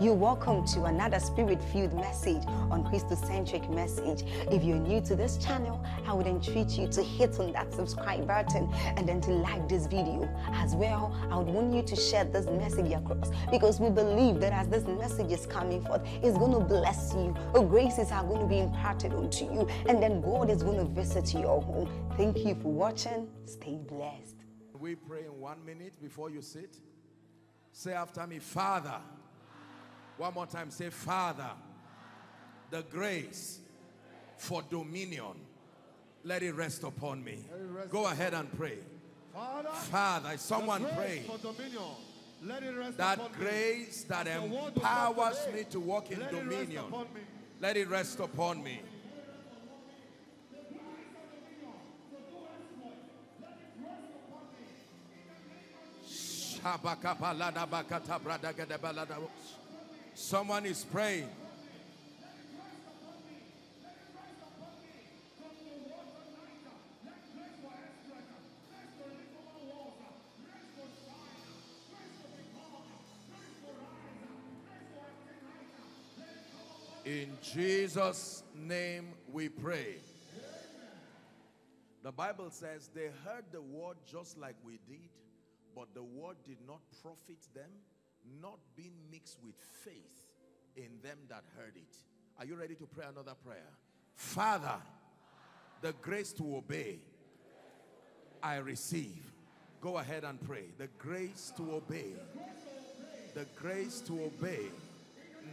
You're welcome to another spirit-filled message on Christocentric message. If you're new to this channel, I would entreat you to hit on that subscribe button and then to like this video. As well, I would want you to share this message across because we believe that as this message is coming forth, it's going to bless you. Or graces are going to be imparted unto you and then God is going to visit your home. Thank you for watching. Stay blessed. we pray in one minute before you sit say after me father one more time say father the grace for dominion let it rest upon me rest go ahead and pray Father, father someone pray for dominion. Let it rest that me. grace that the word of God empowers today, me to walk in let it rest dominion upon me. let it rest upon me Someone is praying. In Jesus' name we pray. The Bible says they heard the word just like we did, but the word did not profit them, not being mixed with faith in them that heard it. Are you ready to pray another prayer? Father, the grace to obey, I receive. Go ahead and pray. The grace to obey. The grace to obey.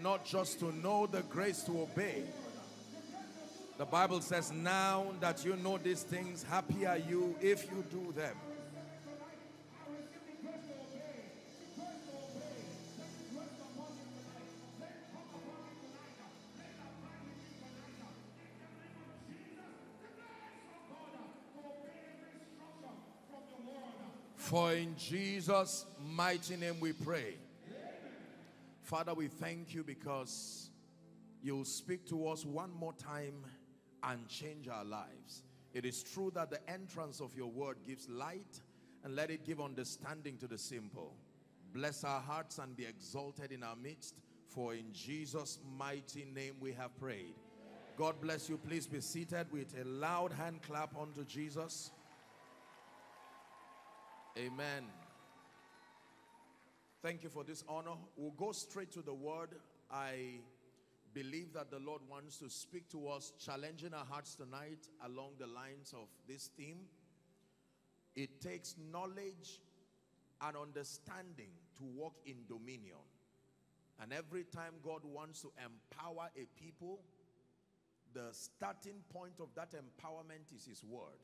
Not just to know the grace to obey. The Bible says, now that you know these things, happy are you if you do them. For in Jesus' mighty name we pray. Father, we thank you because you'll speak to us one more time and change our lives. It is true that the entrance of your word gives light and let it give understanding to the simple. Bless our hearts and be exalted in our midst. For in Jesus' mighty name we have prayed. God bless you. Please be seated with a loud hand clap unto Jesus. Amen. Thank you for this honor. We'll go straight to the word. I believe that the Lord wants to speak to us, challenging our hearts tonight along the lines of this theme. It takes knowledge and understanding to walk in dominion. And every time God wants to empower a people, the starting point of that empowerment is His Word.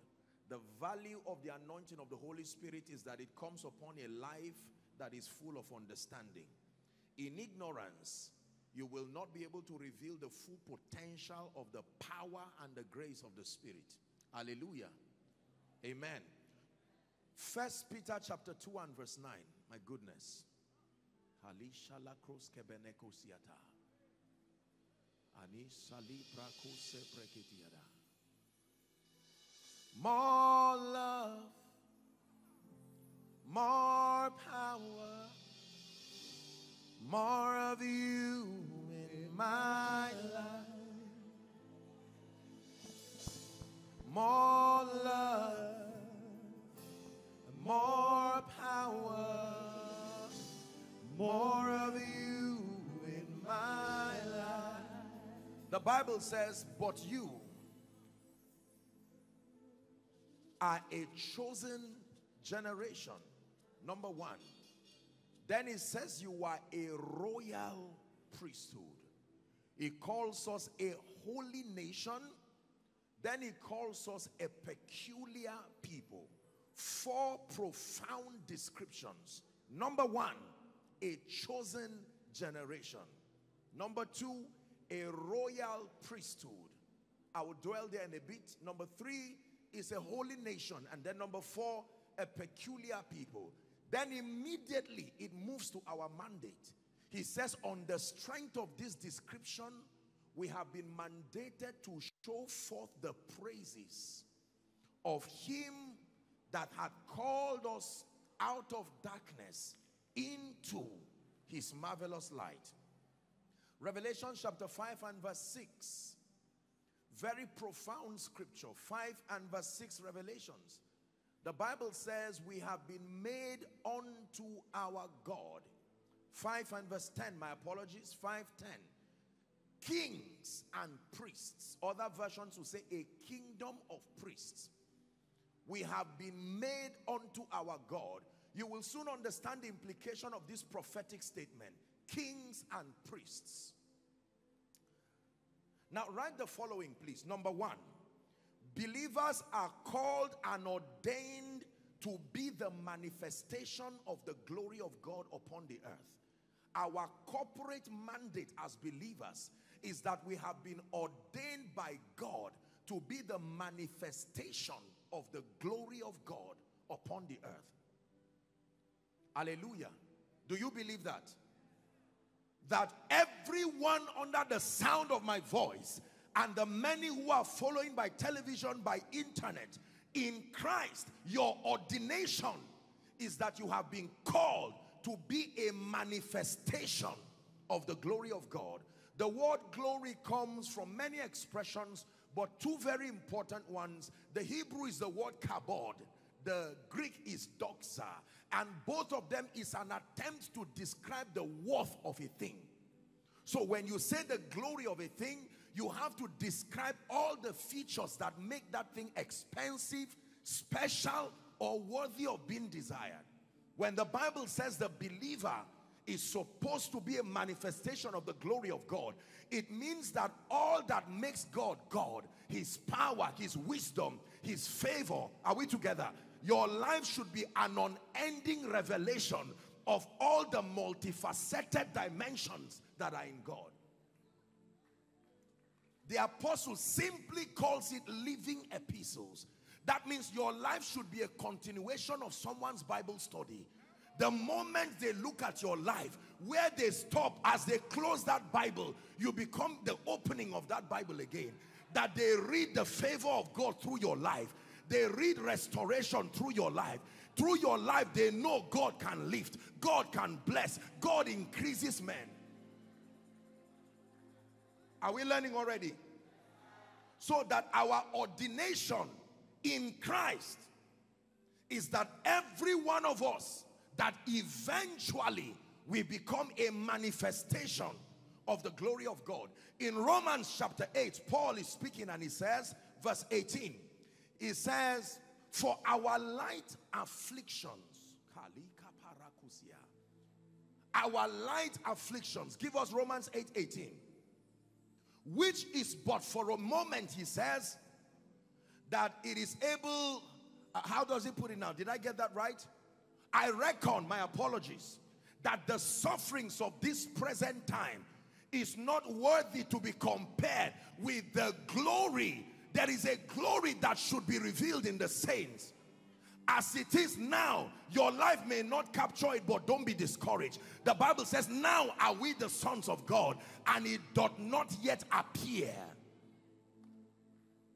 The value of the anointing of the Holy Spirit is that it comes upon a life that is full of understanding. In ignorance, you will not be able to reveal the full potential of the power and the grace of the Spirit. Hallelujah. Amen. First Peter chapter 2 and verse 9. My goodness. More love, more power, more of you in my life. More love, more power, more of you in my life. The Bible says, but you are a chosen generation. Number one. Then it says you are a royal priesthood. He calls us a holy nation. Then he calls us a peculiar people. Four profound descriptions. Number one, a chosen generation. Number two, a royal priesthood. I will dwell there in a bit. Number three is a holy nation. And then number four, a peculiar people. Then immediately it moves to our mandate. He says, on the strength of this description, we have been mandated to show forth the praises of him that had called us out of darkness into his marvelous light. Revelation chapter 5 and verse 6. Very profound scripture. 5 and verse 6 revelations. The Bible says we have been made unto our God. 5 and verse 10. My apologies. 5 10 kings and priests. Other versions will say a kingdom of priests. We have been made unto our God. You will soon understand the implication of this prophetic statement. Kings and priests. Now write the following please. Number one, believers are called and ordained to be the manifestation of the glory of God upon the earth. Our corporate mandate as believers is that we have been ordained by God to be the manifestation of the glory of God upon the earth. Hallelujah. Do you believe that? That everyone under the sound of my voice and the many who are following by television, by internet, in Christ, your ordination is that you have been called to be a manifestation of the glory of God the word glory comes from many expressions, but two very important ones. The Hebrew is the word kabod. The Greek is doxa. And both of them is an attempt to describe the worth of a thing. So when you say the glory of a thing, you have to describe all the features that make that thing expensive, special, or worthy of being desired. When the Bible says the believer is supposed to be a manifestation of the glory of God. It means that all that makes God God, his power, his wisdom, his favor, are we together? Your life should be an unending revelation of all the multifaceted dimensions that are in God. The apostle simply calls it living epistles. That means your life should be a continuation of someone's Bible study the moment they look at your life, where they stop as they close that Bible, you become the opening of that Bible again. That they read the favor of God through your life. They read restoration through your life. Through your life, they know God can lift, God can bless, God increases men. Are we learning already? So that our ordination in Christ is that every one of us that eventually we become a manifestation of the glory of God. In Romans chapter 8, Paul is speaking and he says, verse 18, he says, For our light afflictions, our light afflictions, give us Romans 8 18, which is but for a moment, he says, that it is able, uh, how does he put it now? Did I get that right? I reckon, my apologies, that the sufferings of this present time is not worthy to be compared with the glory. There is a glory that should be revealed in the saints. As it is now, your life may not capture it, but don't be discouraged. The Bible says, Now are we the sons of God, and it doth not yet appear.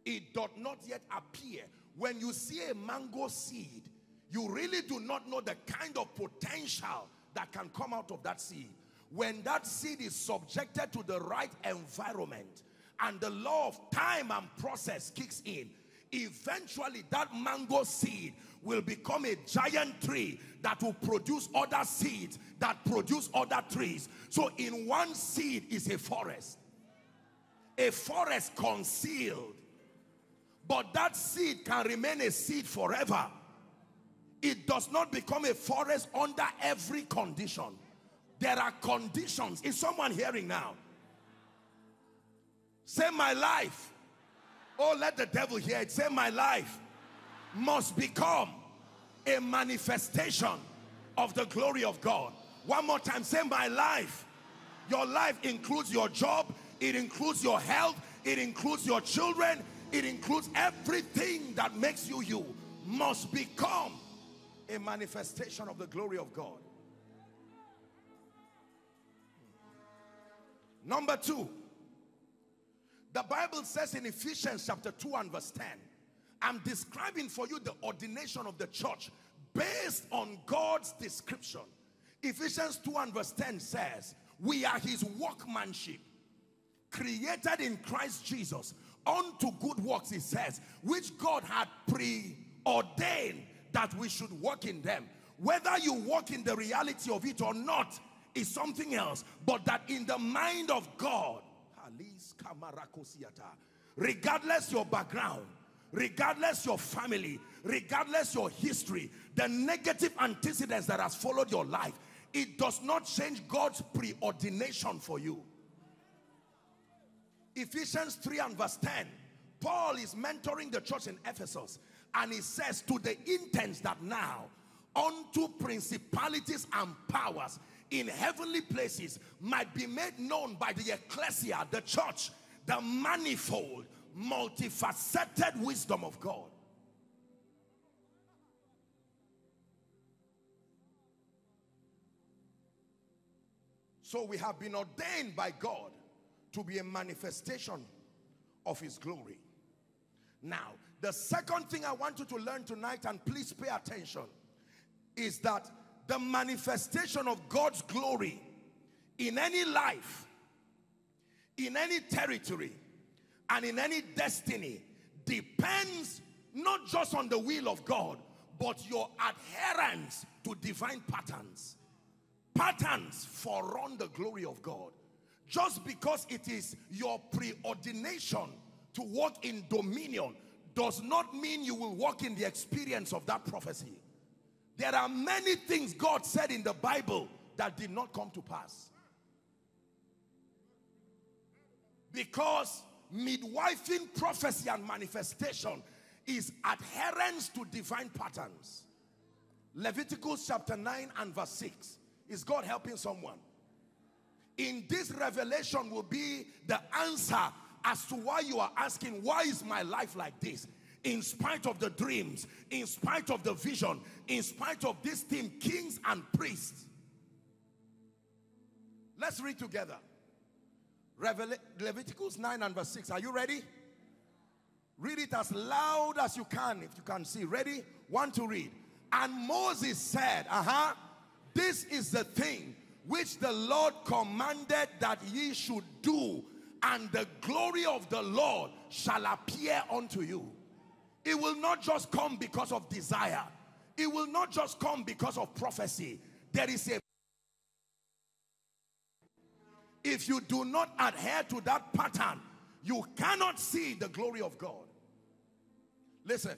It doth not yet appear. When you see a mango seed, you really do not know the kind of potential that can come out of that seed. When that seed is subjected to the right environment and the law of time and process kicks in, eventually that mango seed will become a giant tree that will produce other seeds that produce other trees. So in one seed is a forest. A forest concealed. But that seed can remain a seed forever it does not become a forest under every condition. There are conditions. Is someone hearing now? Say, my life. Oh, let the devil hear it. Say, my life must become a manifestation of the glory of God. One more time. Say, my life. Your life includes your job. It includes your health. It includes your children. It includes everything that makes you you must become a manifestation of the glory of God. Number two, the Bible says in Ephesians chapter 2 and verse 10, I'm describing for you the ordination of the church based on God's description. Ephesians 2 and verse 10 says, We are his workmanship, created in Christ Jesus unto good works, he says, which God had preordained that we should walk in them. Whether you walk in the reality of it or not is something else, but that in the mind of God, regardless your background, regardless your family, regardless your history, the negative antecedents that has followed your life, it does not change God's preordination for you. Ephesians 3 and verse 10, Paul is mentoring the church in Ephesus and he says to the intents that now unto principalities and powers in heavenly places might be made known by the ecclesia, the church, the manifold, multifaceted wisdom of God. So we have been ordained by God to be a manifestation of his glory. Now, the second thing I want you to learn tonight, and please pay attention, is that the manifestation of God's glory in any life, in any territory, and in any destiny depends not just on the will of God, but your adherence to divine patterns. Patterns forerun the glory of God. Just because it is your preordination to walk in dominion does not mean you will walk in the experience of that prophecy. There are many things God said in the Bible that did not come to pass. Because midwifing prophecy and manifestation is adherence to divine patterns. Leviticus chapter 9 and verse 6. Is God helping someone? In this revelation will be the answer as to why you are asking, why is my life like this? In spite of the dreams, in spite of the vision, in spite of this team, kings and priests. Let's read together. Revel Leviticus 9 and verse 6. Are you ready? Read it as loud as you can, if you can see. Ready? One to read. And Moses said, uh-huh, this is the thing which the Lord commanded that ye should do, and the glory of the Lord shall appear unto you. It will not just come because of desire. It will not just come because of prophecy. There is a if you do not adhere to that pattern, you cannot see the glory of God. Listen,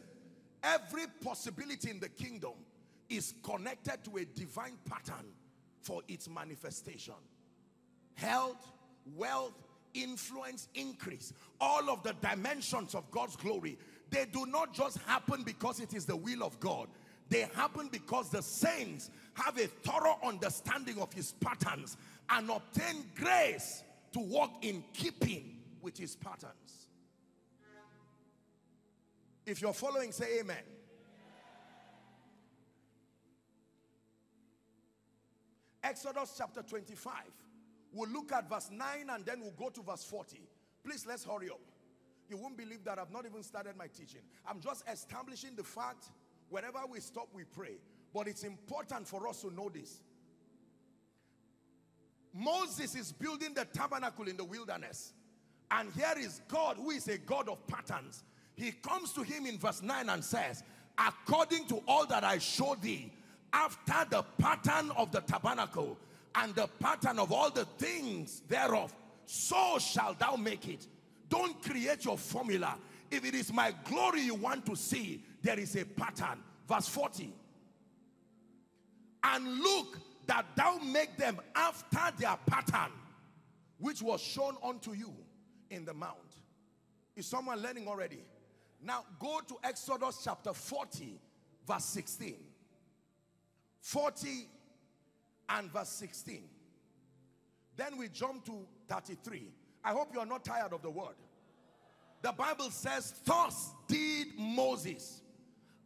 every possibility in the kingdom is connected to a divine pattern for its manifestation. Health, wealth, influence, increase. All of the dimensions of God's glory, they do not just happen because it is the will of God. They happen because the saints have a thorough understanding of his patterns and obtain grace to walk in keeping with his patterns. If you're following, say amen. Exodus chapter 25. We'll look at verse 9 and then we'll go to verse 40. Please, let's hurry up. You won't believe that I've not even started my teaching. I'm just establishing the fact wherever we stop, we pray. But it's important for us to know this. Moses is building the tabernacle in the wilderness. And here is God, who is a God of patterns. He comes to him in verse 9 and says, According to all that I show thee, after the pattern of the tabernacle and the pattern of all the things thereof, so shalt thou make it. Don't create your formula. If it is my glory you want to see, there is a pattern. Verse 40. And look that thou make them after their pattern, which was shown unto you in the mount. Is someone learning already? Now go to Exodus chapter 40, verse 16. 40 and verse 16. Then we jump to 33. I hope you are not tired of the word. The Bible says, thus did Moses,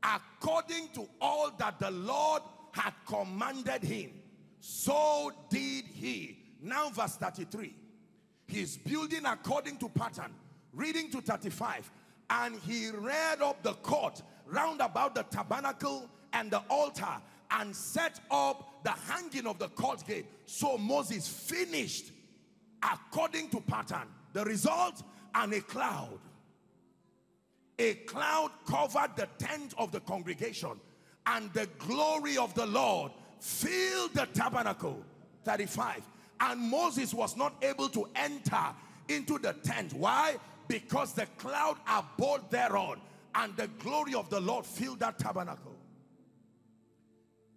according to all that the Lord had commanded him, so did he. Now verse 33. He's building according to pattern. Reading to 35. And he reared up the court round about the tabernacle and the altar and set up the hanging of the court gate. So Moses finished according to pattern. The result, and a cloud. A cloud covered the tent of the congregation and the glory of the Lord filled the tabernacle. 35. And Moses was not able to enter into the tent. Why? Because the cloud abode thereon and the glory of the Lord filled that tabernacle.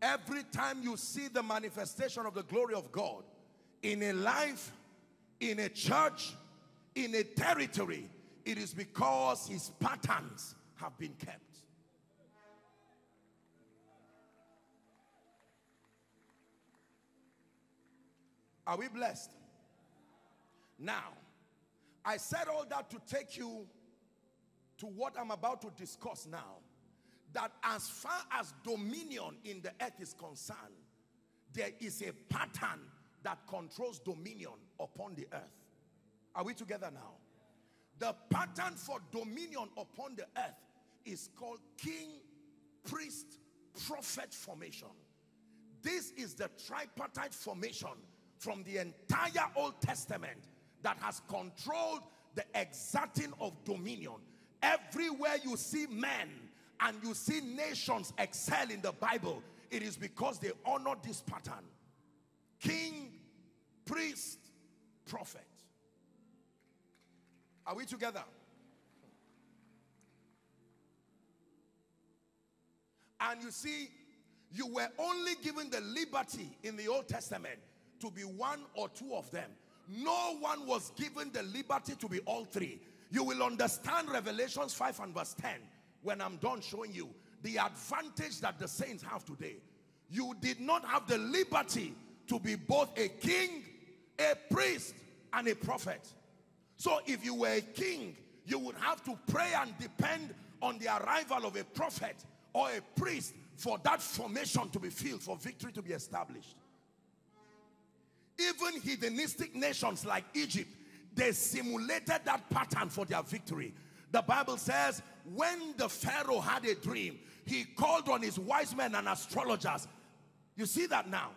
Every time you see the manifestation of the glory of God in a life, in a church, in a territory, it is because his patterns have been kept. Are we blessed? Now, I said all that to take you to what I'm about to discuss now. That as far as dominion in the earth is concerned, there is a pattern that controls dominion upon the earth. Are we together now? The pattern for dominion upon the earth is called king, priest, prophet formation. This is the tripartite formation from the entire Old Testament that has controlled the exerting of dominion. Everywhere you see men and you see nations excel in the Bible, it is because they honor this pattern. King, priest, prophet. Are we together? And you see, you were only given the liberty in the Old Testament to be one or two of them. No one was given the liberty to be all three. You will understand Revelations 5 and verse 10 when I'm done showing you the advantage that the saints have today. You did not have the liberty to be both a king, a priest, and a prophet. So if you were a king, you would have to pray and depend on the arrival of a prophet or a priest for that formation to be filled, for victory to be established. Even heathenistic nations like Egypt, they simulated that pattern for their victory. The Bible says when the Pharaoh had a dream, he called on his wise men and astrologers. You see that now?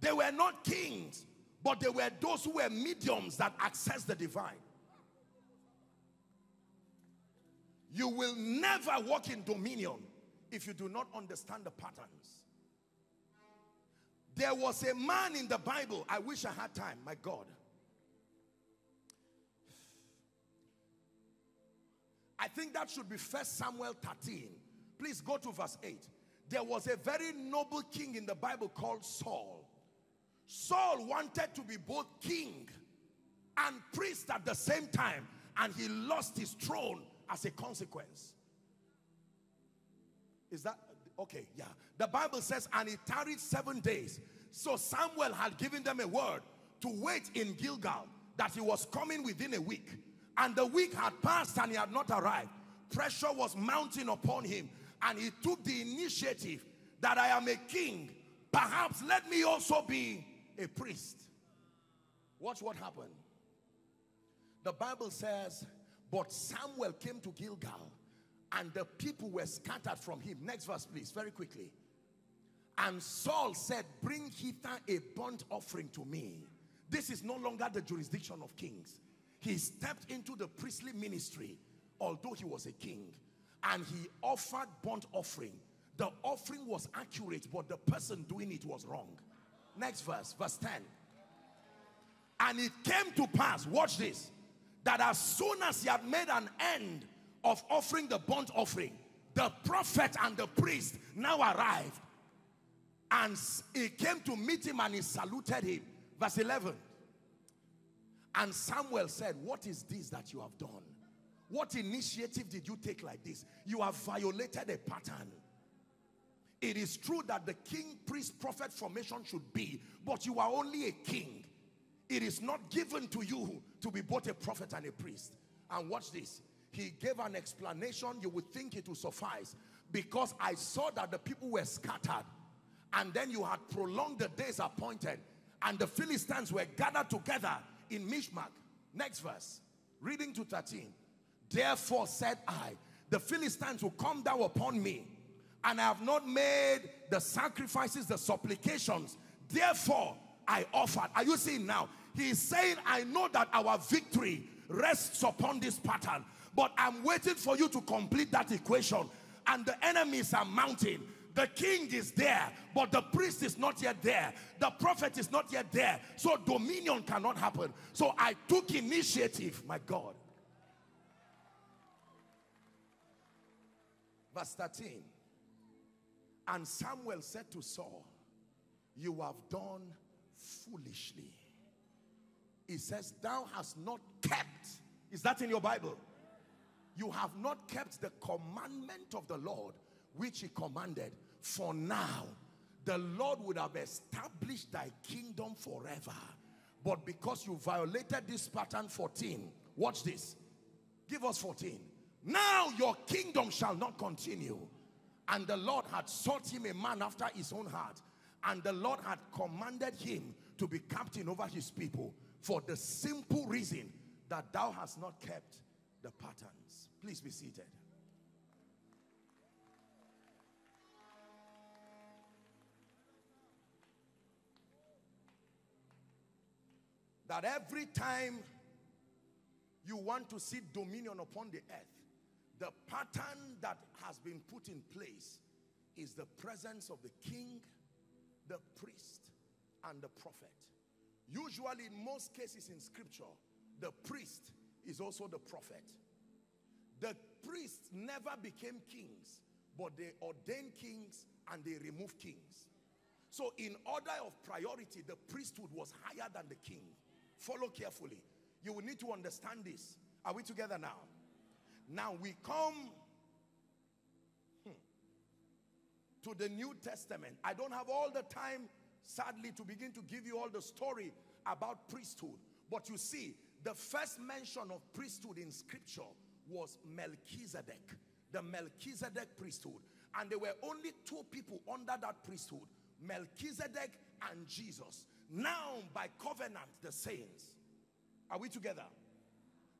They were not kings, but there were those who were mediums that access the divine. You will never walk in dominion if you do not understand the patterns. There was a man in the Bible. I wish I had time, my God. I think that should be First Samuel 13. Please go to verse 8. There was a very noble king in the Bible called Saul. Saul wanted to be both king and priest at the same time, and he lost his throne as a consequence. Is that okay? Yeah. The Bible says, and he tarried seven days. So Samuel had given them a word to wait in Gilgal that he was coming within a week. And the week had passed and he had not arrived. Pressure was mounting upon him. And he took the initiative that I am a king. Perhaps let me also be a priest. Watch what happened. The Bible says, but Samuel came to Gilgal and the people were scattered from him. Next verse, please, very quickly. And Saul said, Bring hither a burnt offering to me. This is no longer the jurisdiction of kings. He stepped into the priestly ministry, although he was a king, and he offered burnt offering. The offering was accurate, but the person doing it was wrong. Next verse, verse 10. And it came to pass, watch this, that as soon as he had made an end of offering the burnt offering, the prophet and the priest now arrived. And he came to meet him and he saluted him. Verse 11. And Samuel said, What is this that you have done? What initiative did you take like this? You have violated a pattern. It is true that the king, priest, prophet formation should be, but you are only a king. It is not given to you to be both a prophet and a priest. And watch this. he gave an explanation you would think it would suffice because I saw that the people were scattered and then you had prolonged the days appointed and the Philistines were gathered together in Michmash. Next verse, reading to 13. Therefore said I, the Philistines will come down upon me and I have not made the sacrifices, the supplications. Therefore, I offered. Are you seeing now? He is saying, I know that our victory rests upon this pattern, but I'm waiting for you to complete that equation. And the enemies are mounting. The king is there, but the priest is not yet there. The prophet is not yet there. So dominion cannot happen. So I took initiative, my God. Verse 13. And Samuel said to Saul, You have done foolishly. He says, Thou hast not kept. Is that in your Bible? You have not kept the commandment of the Lord which he commanded. For now, the Lord would have established thy kingdom forever. But because you violated this pattern 14, watch this. Give us 14. Now your kingdom shall not continue. And the Lord had sought him a man after his own heart. And the Lord had commanded him to be captain over his people for the simple reason that thou hast not kept the patterns. Please be seated. That every time you want to see dominion upon the earth, the pattern that has been put in place is the presence of the king, the priest, and the prophet. Usually, in most cases in scripture, the priest is also the prophet. The priests never became kings, but they ordained kings and they removed kings. So, in order of priority, the priesthood was higher than the king. Follow carefully. You will need to understand this. Are we together now? Now we come hmm, to the New Testament. I don't have all the time, sadly, to begin to give you all the story about priesthood. But you see, the first mention of priesthood in scripture was Melchizedek, the Melchizedek priesthood. And there were only two people under that priesthood, Melchizedek and Jesus. Now, by covenant, the saints. Are we together?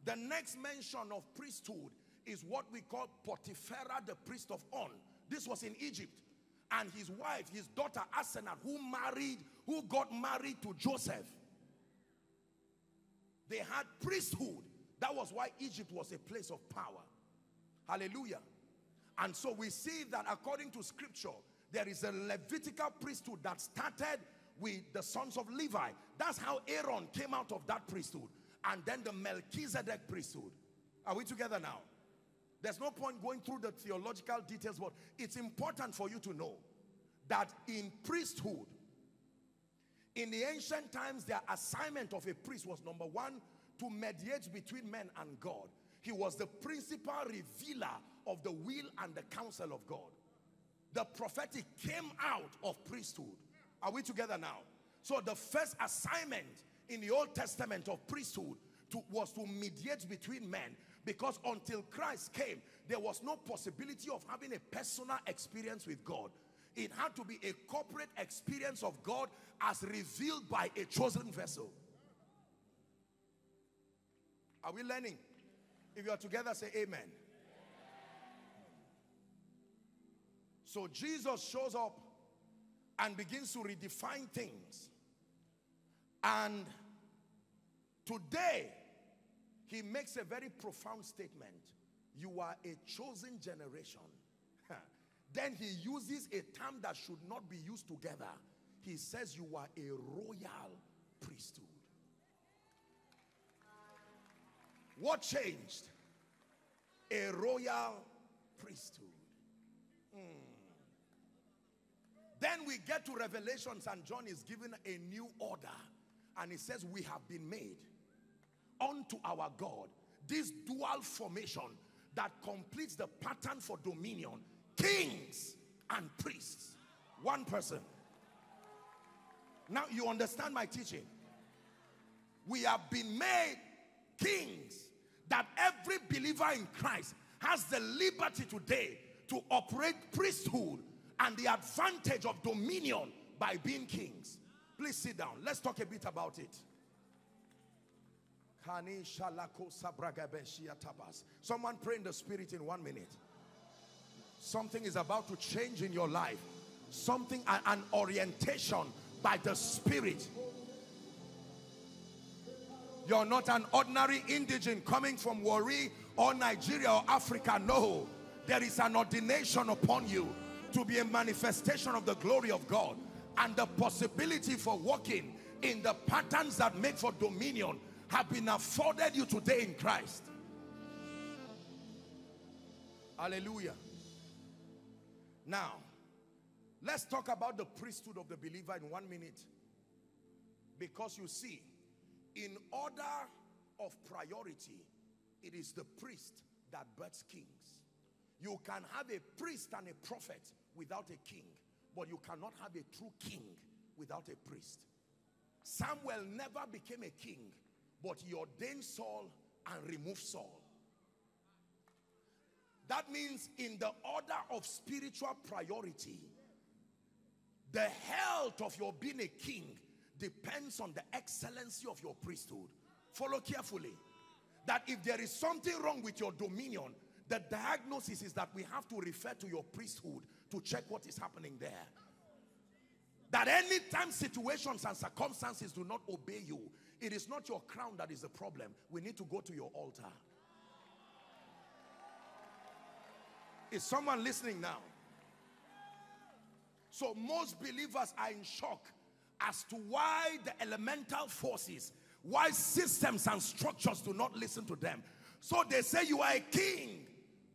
The next mention of priesthood is what we call Potipherah, the priest of On. This was in Egypt. And his wife, his daughter Asenath, who married, who got married to Joseph. They had priesthood. That was why Egypt was a place of power. Hallelujah. And so we see that according to scripture, there is a Levitical priesthood that started with the sons of Levi. That's how Aaron came out of that priesthood and then the Melchizedek priesthood. Are we together now? There's no point going through the theological details, but it's important for you to know that in priesthood, in the ancient times, their assignment of a priest was number one, to mediate between men and God. He was the principal revealer of the will and the counsel of God. The prophetic came out of priesthood. Are we together now? So the first assignment in the Old Testament of priesthood to, was to mediate between men because until Christ came, there was no possibility of having a personal experience with God. It had to be a corporate experience of God as revealed by a chosen vessel. Are we learning? If you are together, say amen. So Jesus shows up and begins to redefine things. And today, he makes a very profound statement. You are a chosen generation. then he uses a term that should not be used together. He says you are a royal priesthood. What changed? A royal priesthood. Hmm. Then we get to Revelations and John is given a new order. And he says we have been made unto our God. This dual formation that completes the pattern for dominion. Kings and priests. One person. Now you understand my teaching. We have been made kings that every believer in Christ has the liberty today to operate priesthood and the advantage of dominion by being kings. Please sit down. Let's talk a bit about it. Someone pray in the spirit in one minute. Something is about to change in your life. Something, an orientation by the spirit. You're not an ordinary indigent coming from Warri or Nigeria or Africa. No, there is an ordination upon you to be a manifestation of the glory of God and the possibility for walking in the patterns that make for dominion have been afforded you today in Christ. Hallelujah. Now, let's talk about the priesthood of the believer in one minute. Because you see, in order of priority, it is the priest that births kings. You can have a priest and a prophet without a king, but you cannot have a true king without a priest. Samuel never became a king, but he ordained Saul and removed Saul. That means in the order of spiritual priority, the health of your being a king depends on the excellency of your priesthood. Follow carefully. That if there is something wrong with your dominion, the diagnosis is that we have to refer to your priesthood to check what is happening there. That anytime situations and circumstances do not obey you, it is not your crown that is the problem. We need to go to your altar. Is someone listening now? So most believers are in shock as to why the elemental forces, why systems and structures do not listen to them. So they say you are a king.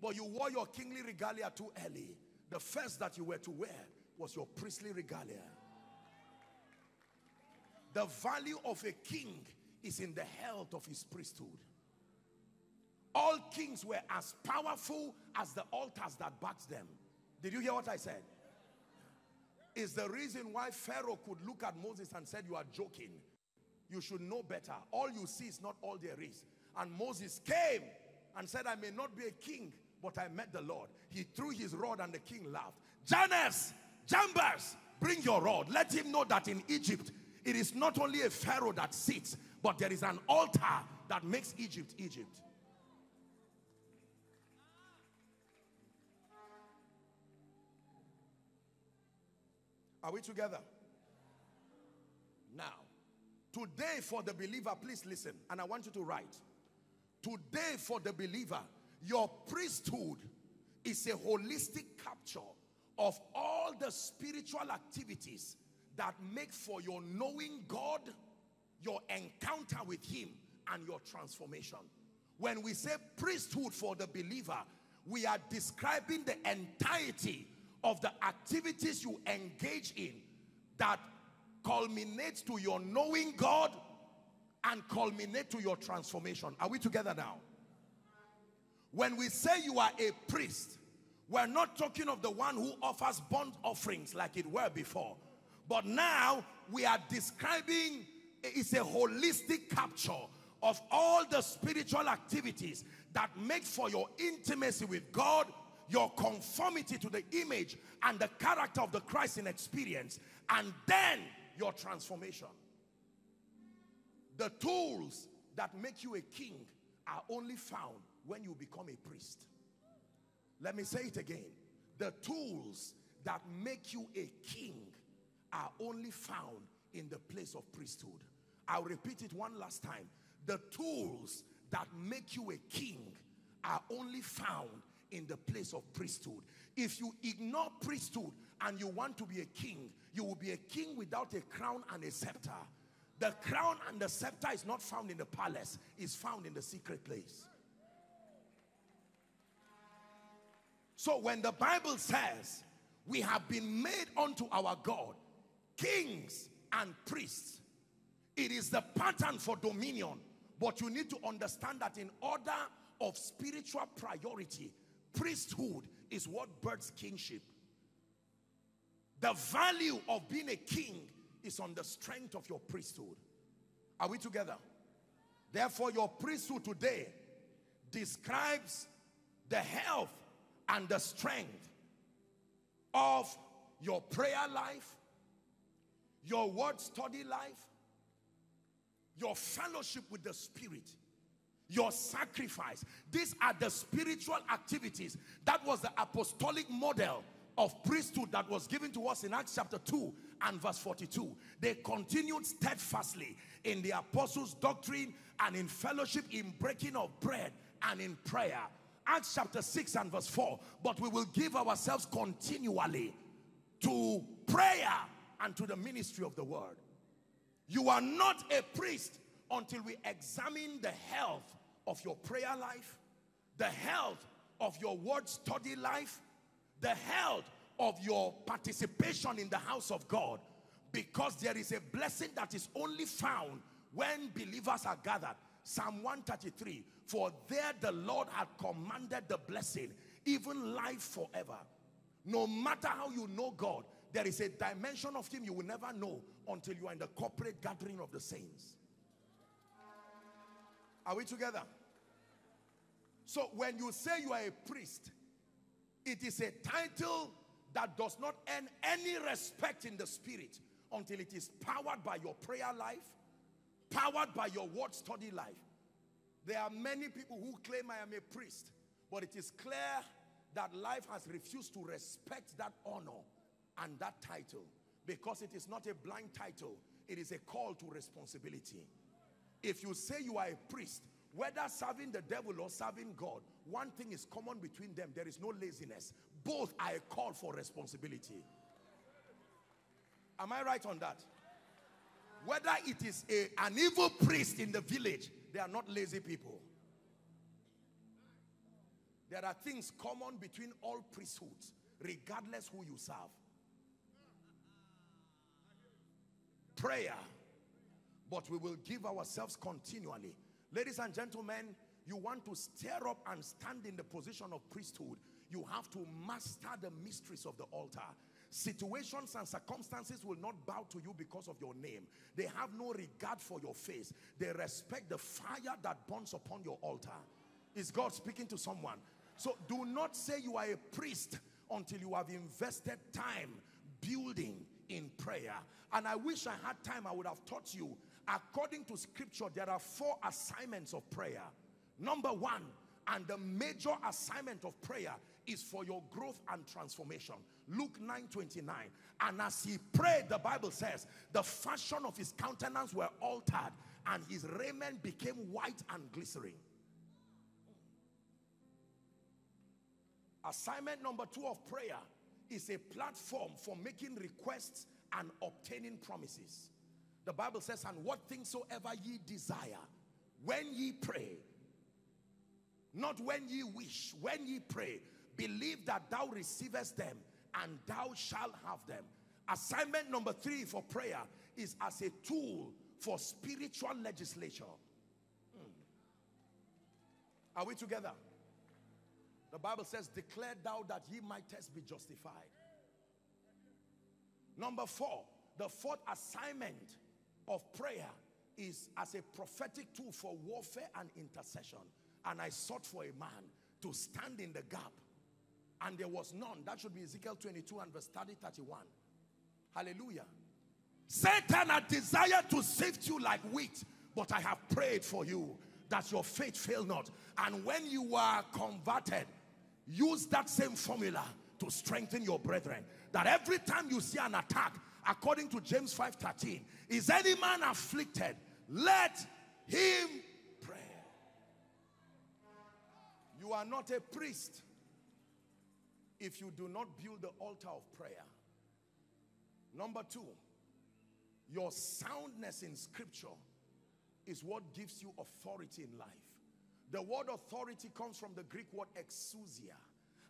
But you wore your kingly regalia too early. The first that you were to wear was your priestly regalia. The value of a king is in the health of his priesthood. All kings were as powerful as the altars that backed them. Did you hear what I said? Is the reason why Pharaoh could look at Moses and said, you are joking. You should know better. All you see is not all there is. And Moses came and said, I may not be a king, but I met the Lord. He threw his rod and the king laughed. Jannes, Jambres, bring your rod. Let him know that in Egypt, it is not only a Pharaoh that sits, but there is an altar that makes Egypt, Egypt. Are we together? Now, today for the believer, please listen, and I want you to write. Today for the believer, your priesthood is a holistic capture of all the spiritual activities that make for your knowing God, your encounter with him, and your transformation. When we say priesthood for the believer, we are describing the entirety of the activities you engage in that culminates to your knowing God and culminate to your transformation. Are we together now? When we say you are a priest, we're not talking of the one who offers burnt offerings like it were before. But now we are describing it's a holistic capture of all the spiritual activities that make for your intimacy with God, your conformity to the image and the character of the Christ in experience, and then your transformation. The tools that make you a king are only found when you become a priest. Let me say it again. The tools that make you a king are only found in the place of priesthood. I'll repeat it one last time. The tools that make you a king are only found in the place of priesthood. If you ignore priesthood and you want to be a king, you will be a king without a crown and a scepter. The crown and the scepter is not found in the palace, it's found in the secret place. So when the Bible says we have been made unto our God kings and priests, it is the pattern for dominion. But you need to understand that in order of spiritual priority, priesthood is what births kingship. The value of being a king is on the strength of your priesthood. Are we together? Therefore, your priesthood today describes the health and the strength of your prayer life, your word study life, your fellowship with the Spirit, your sacrifice. These are the spiritual activities. That was the apostolic model of priesthood that was given to us in Acts chapter 2 and verse 42. They continued steadfastly in the apostles' doctrine and in fellowship, in breaking of bread and in prayer. Acts chapter 6 and verse 4. But we will give ourselves continually to prayer and to the ministry of the word. You are not a priest until we examine the health of your prayer life, the health of your word study life, the health of your participation in the house of God because there is a blessing that is only found when believers are gathered. Psalm 133, for there the Lord had commanded the blessing, even life forever. No matter how you know God, there is a dimension of him you will never know until you are in the corporate gathering of the saints. Are we together? So when you say you are a priest, it is a title that does not earn any respect in the spirit until it is powered by your prayer life, powered by your word study life. There are many people who claim I am a priest, but it is clear that life has refused to respect that honor and that title because it is not a blind title, it is a call to responsibility. If you say you are a priest, whether serving the devil or serving God, one thing is common between them. There is no laziness. Both are a call for responsibility. Am I right on that? Whether it is a, an evil priest in the village, they are not lazy people. There are things common between all priesthoods, regardless who you serve. Prayer, but we will give ourselves continually Ladies and gentlemen, you want to stir up and stand in the position of priesthood, you have to master the mysteries of the altar. Situations and circumstances will not bow to you because of your name. They have no regard for your face. They respect the fire that burns upon your altar. Is God speaking to someone? So do not say you are a priest until you have invested time building in prayer. And I wish I had time, I would have taught you according to scripture, there are four assignments of prayer. Number one, and the major assignment of prayer is for your growth and transformation. Luke 9 29. And as he prayed, the Bible says, the fashion of his countenance were altered, and his raiment became white and glistening. Assignment number two of prayer is a platform for making requests and obtaining promises. The Bible says, and what things soever ye desire, when ye pray, not when ye wish, when ye pray, believe that thou receivest them and thou shalt have them. Assignment number three for prayer is as a tool for spiritual legislature. Hmm. Are we together? The Bible says, declare thou that ye mightest be justified. Number four, the fourth assignment of prayer is as a prophetic tool for warfare and intercession. And I sought for a man to stand in the gap. And there was none. That should be Ezekiel 22 and verse 30, 31. Hallelujah. Satan had desired to sift you like wheat, but I have prayed for you that your faith fail not. And when you are converted, use that same formula to strengthen your brethren. That every time you see an attack, according to James 5:13, is any man afflicted? Let him pray. You are not a priest if you do not build the altar of prayer. Number two, your soundness in scripture is what gives you authority in life. The word authority comes from the Greek word exousia.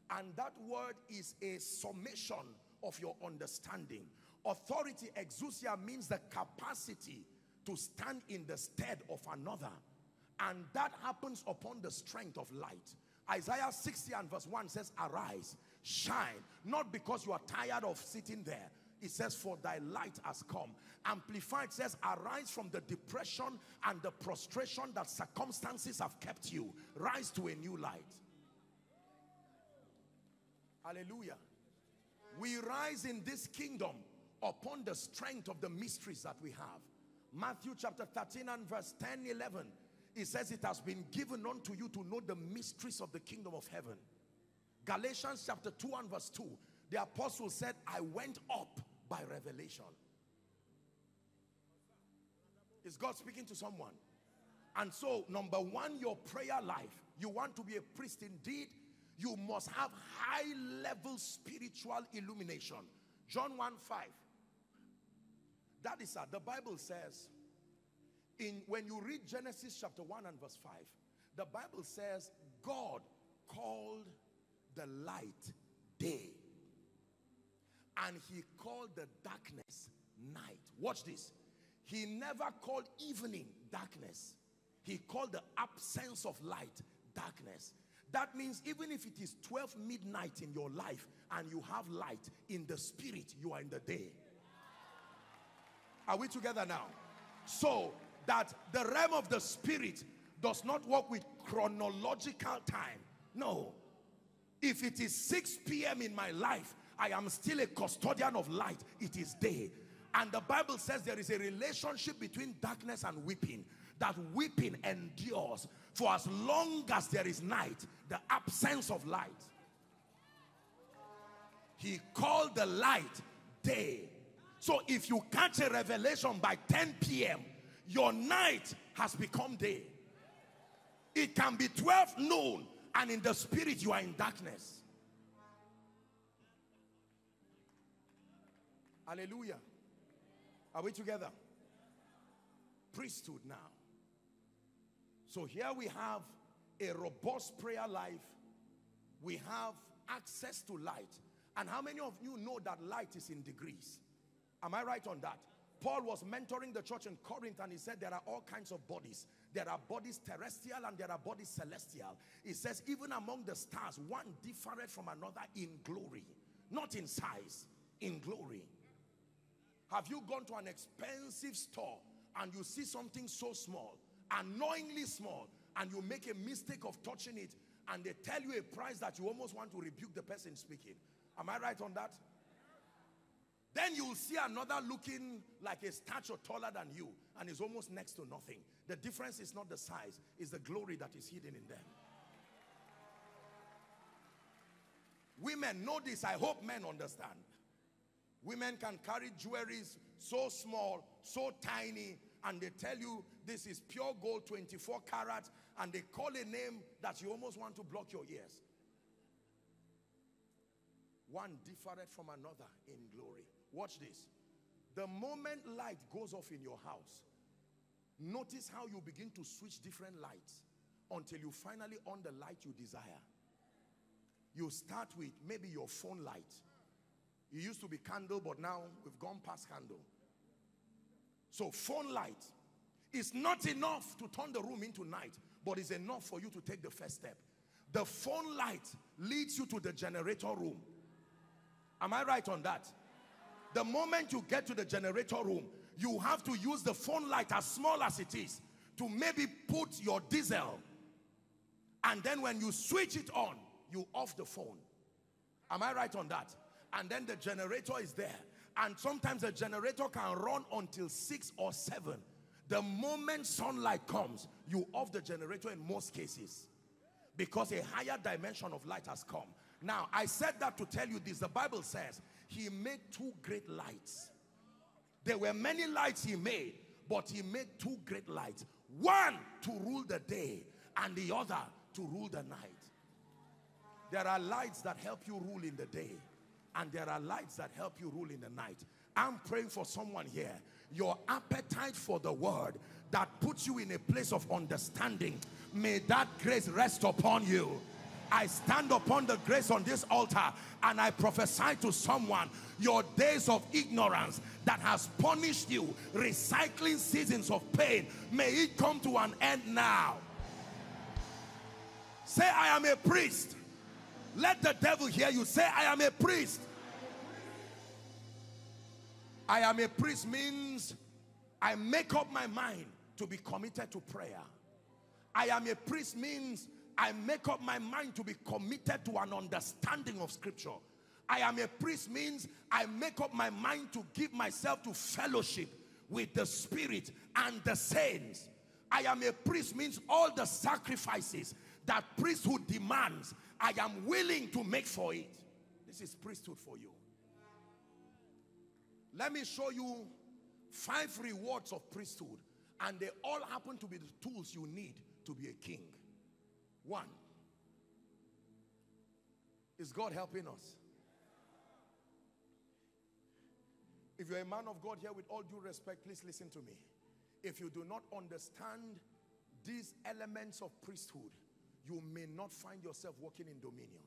And that word is a summation of your understanding. Authority, exousia, means the capacity to stand in the stead of another. And that happens upon the strength of light. Isaiah 60 and verse 1 says, Arise, shine. Not because you are tired of sitting there. It says, for thy light has come. Amplified says, arise from the depression and the prostration that circumstances have kept you. Rise to a new light. Hallelujah. We rise in this kingdom upon the strength of the mysteries that we have. Matthew chapter 13 and verse 10, 11. It says it has been given unto you to know the mysteries of the kingdom of heaven. Galatians chapter 2 and verse 2. The apostle said, I went up by revelation. Is God speaking to someone? And so, number one, your prayer life. You want to be a priest indeed, you must have high level spiritual illumination. John 1 5. That is that. The Bible says, in when you read Genesis chapter 1 and verse 5, the Bible says, God called the light day. And he called the darkness night. Watch this. He never called evening darkness. He called the absence of light darkness. That means even if it is 12 midnight in your life and you have light in the spirit, you are in the day. Are we together now? So that the realm of the spirit does not work with chronological time. No. If it is 6 p.m. in my life, I am still a custodian of light. It is day. And the Bible says there is a relationship between darkness and weeping. That weeping endures for as long as there is night, the absence of light. He called the light day. So if you catch a revelation by 10 p.m., your night has become day. It can be 12 noon and in the spirit you are in darkness. Hallelujah. Are we together? Priesthood now. So here we have a robust prayer life. We have access to light. And how many of you know that light is in degrees? Am I right on that? Paul was mentoring the church in Corinth and he said there are all kinds of bodies. There are bodies terrestrial and there are bodies celestial. He says even among the stars, one different from another in glory. Not in size, in glory. Have you gone to an expensive store and you see something so small, annoyingly small, and you make a mistake of touching it and they tell you a price that you almost want to rebuke the person speaking. Am I right on that? Then you'll see another looking like a statue taller than you and is almost next to nothing. The difference is not the size, it's the glory that is hidden in them. Women know this. I hope men understand. Women can carry jewelries so small, so tiny, and they tell you this is pure gold, 24 carats, and they call a name that you almost want to block your ears. One different from another in glory. Watch this. The moment light goes off in your house, notice how you begin to switch different lights until you finally on the light you desire. You start with maybe your phone light. It used to be candle, but now we've gone past candle. So phone light is not enough to turn the room into night, but is enough for you to take the first step. The phone light leads you to the generator room. Am I right on that? The moment you get to the generator room, you have to use the phone light as small as it is to maybe put your diesel. And then when you switch it on, you off the phone. Am I right on that? And then the generator is there. And sometimes the generator can run until 6 or 7. The moment sunlight comes, you off the generator in most cases. Because a higher dimension of light has come. Now, I said that to tell you this. The Bible says he made two great lights. There were many lights he made, but he made two great lights. One to rule the day and the other to rule the night. There are lights that help you rule in the day and there are lights that help you rule in the night. I'm praying for someone here. Your appetite for the word that puts you in a place of understanding, may that grace rest upon you. I stand upon the grace on this altar and I prophesy to someone your days of ignorance that has punished you, recycling seasons of pain, may it come to an end now. Say, I am a priest. Let the devil hear you. Say, I am a priest. I am a priest means I make up my mind to be committed to prayer. I am a priest means I make up my mind to be committed to an understanding of scripture. I am a priest means I make up my mind to give myself to fellowship with the spirit and the saints. I am a priest means all the sacrifices that priesthood demands, I am willing to make for it. This is priesthood for you. Let me show you five rewards of priesthood and they all happen to be the tools you need to be a king. One, is God helping us? If you're a man of God here with all due respect, please listen to me. If you do not understand these elements of priesthood, you may not find yourself walking in dominion.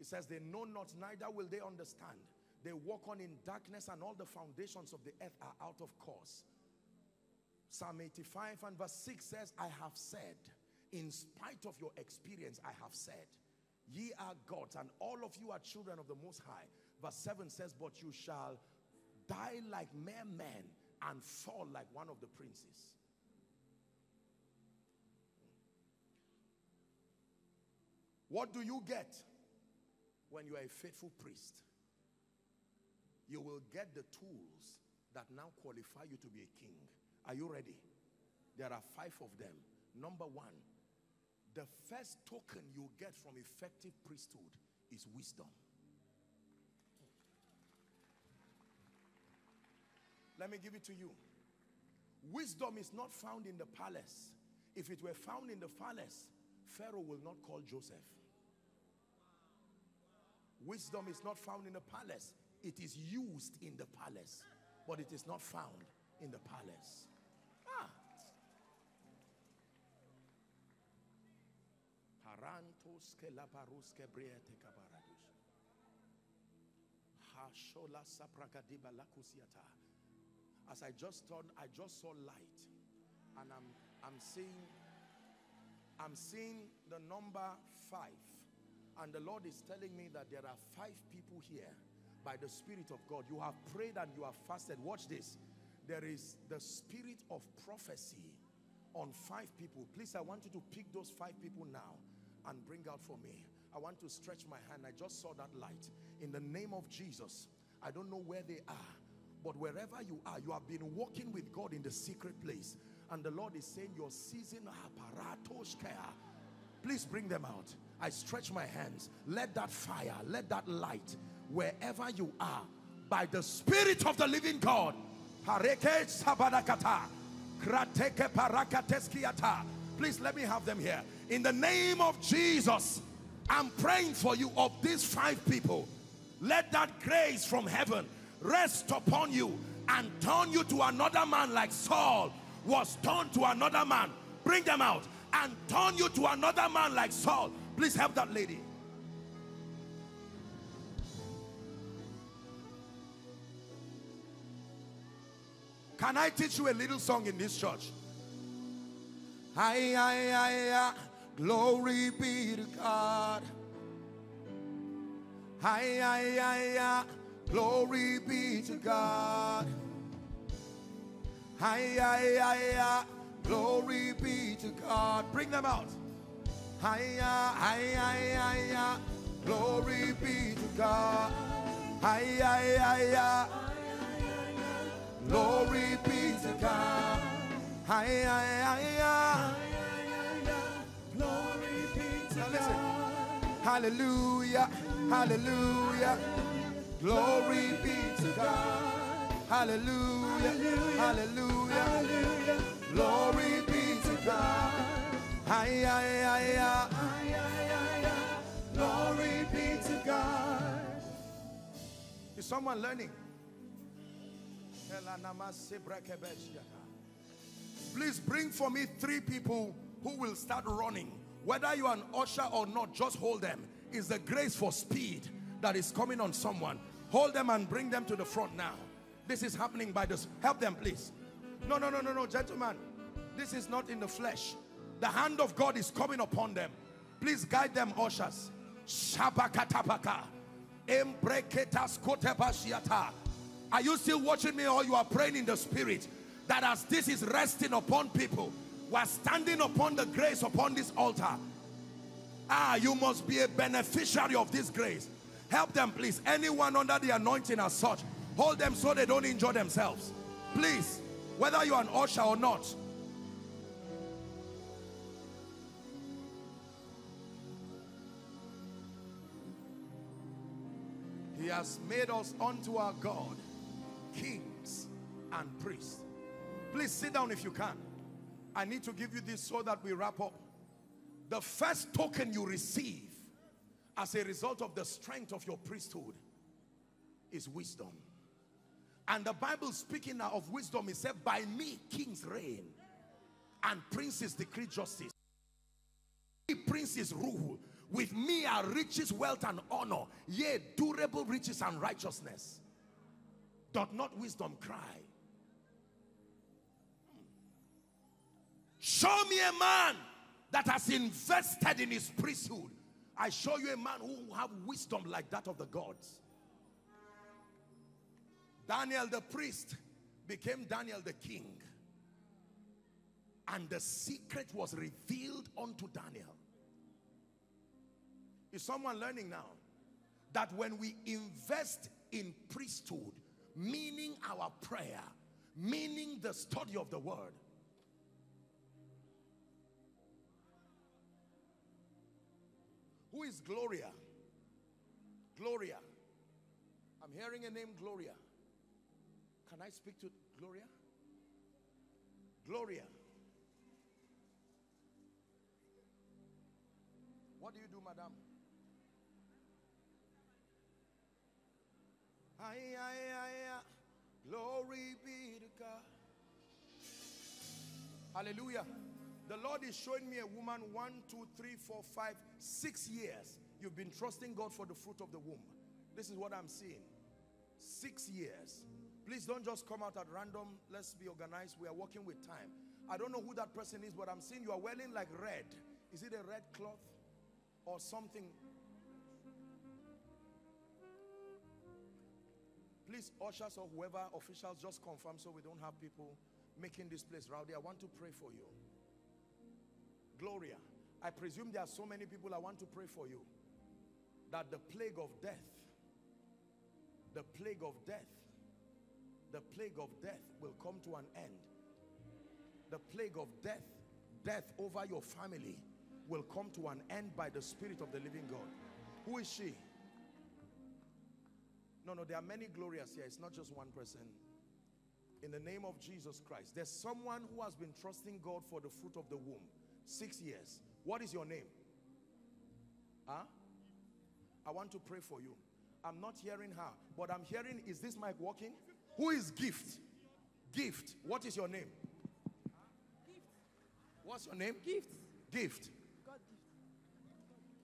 It says they know not, neither will they understand. They walk on in darkness and all the foundations of the earth are out of course. Psalm 85 and verse 6 says, I have said, in spite of your experience, I have said, ye are gods and all of you are children of the Most High. Verse 7 says, but you shall die like mere men and fall like one of the princes. What do you get when you are a faithful priest? You will get the tools that now qualify you to be a king. Are you ready? There are five of them. Number one, the first token you get from effective priesthood is wisdom. Let me give it to you. Wisdom is not found in the palace. If it were found in the palace, Pharaoh will not call Joseph. Wisdom is not found in the palace. It is used in the palace, but it is not found in the palace. Ah. As I just turned, I just saw light, and I'm I'm seeing I'm seeing the number five. And the Lord is telling me that there are five people here by the Spirit of God. You have prayed and you have fasted. Watch this. There is the spirit of prophecy on five people. Please, I want you to pick those five people now and bring out for me. I want to stretch my hand. I just saw that light. In the name of Jesus, I don't know where they are, but wherever you are, you have been walking with God in the secret place. And the Lord is saying, Your season, please bring them out. I stretch my hands. Let that fire, let that light, wherever you are, by the Spirit of the living God. Please let me have them here. In the name of Jesus, I'm praying for you of these five people. Let that grace from heaven rest upon you and turn you to another man like Saul was turned to another man. Bring them out and turn you to another man like Saul Please help that lady. Can I teach you a little song in this church? Hi, hi, hi, hi. Glory be to God. Hi, hi, hi, hi. Glory be to God. Hi, hi, hi, hi. Glory be to God. Bring them out. Hiya, hiya, hiya. Glory be to God. Hiya, hiya. Glory be to God. Hiya, hiya. Glory be to now listen. Hallelujah. Hallelujah. Glory be to God. Hallelujah. Hallelujah. Glory be to God. Ay, ay, ay, ay. Glory be to God. Is someone learning? Please bring for me three people who will start running. Whether you are an usher or not, just hold them. Is the grace for speed that is coming on someone. Hold them and bring them to the front now. This is happening by this. Help them, please. No, no, no, no, no, gentlemen. This is not in the flesh. The hand of God is coming upon them. Please guide them, ushers. Shabakatapaka. Embreketas kotebashiata. Are you still watching me or you are praying in the spirit? That as this is resting upon people, we're standing upon the grace upon this altar. Ah, you must be a beneficiary of this grace. Help them, please. Anyone under the anointing as such, hold them so they don't injure themselves. Please, whether you're an usher or not. He has made us unto our God kings and priests. Please sit down if you can. I need to give you this so that we wrap up. The first token you receive as a result of the strength of your priesthood is wisdom. And the Bible speaking now of wisdom, it said, by me kings reign and princes decree justice. Princes rule. With me are riches, wealth, and honor, yea, durable riches and righteousness. Doth not wisdom cry? Show me a man that has invested in his priesthood. I show you a man who have wisdom like that of the gods. Daniel the priest became Daniel the king. And the secret was revealed unto Daniel. Is someone learning now? That when we invest in priesthood, meaning our prayer, meaning the study of the word, Who is Gloria? Gloria. I'm hearing a name Gloria. Can I speak to Gloria? Gloria. What do you do, madam? Aye, aye, aye, Glory be to God. Hallelujah. The Lord is showing me a woman, one, two, three, four, five, six years. You've been trusting God for the fruit of the womb. This is what I'm seeing. Six years. Please don't just come out at random. Let's be organized. We are working with time. I don't know who that person is, but I'm seeing you are wearing like red. Is it a red cloth or something? Please, ushers or whoever, officials, just confirm so we don't have people making this place rowdy. I want to pray for you. Gloria. I presume there are so many people I want to pray for you that the plague of death, the plague of death, the plague of death will come to an end. The plague of death, death over your family will come to an end by the Spirit of the living God. Who is she? No, no, there are many Glorias here. It's not just one person. In the name of Jesus Christ, there's someone who has been trusting God for the fruit of the womb. Six years. What is your name? Huh? I want to pray for you. I'm not hearing her, but I'm hearing, is this mic working? Who is gift? Gift. What is your name? Gift. What's your name? Gift. Gift. God gift.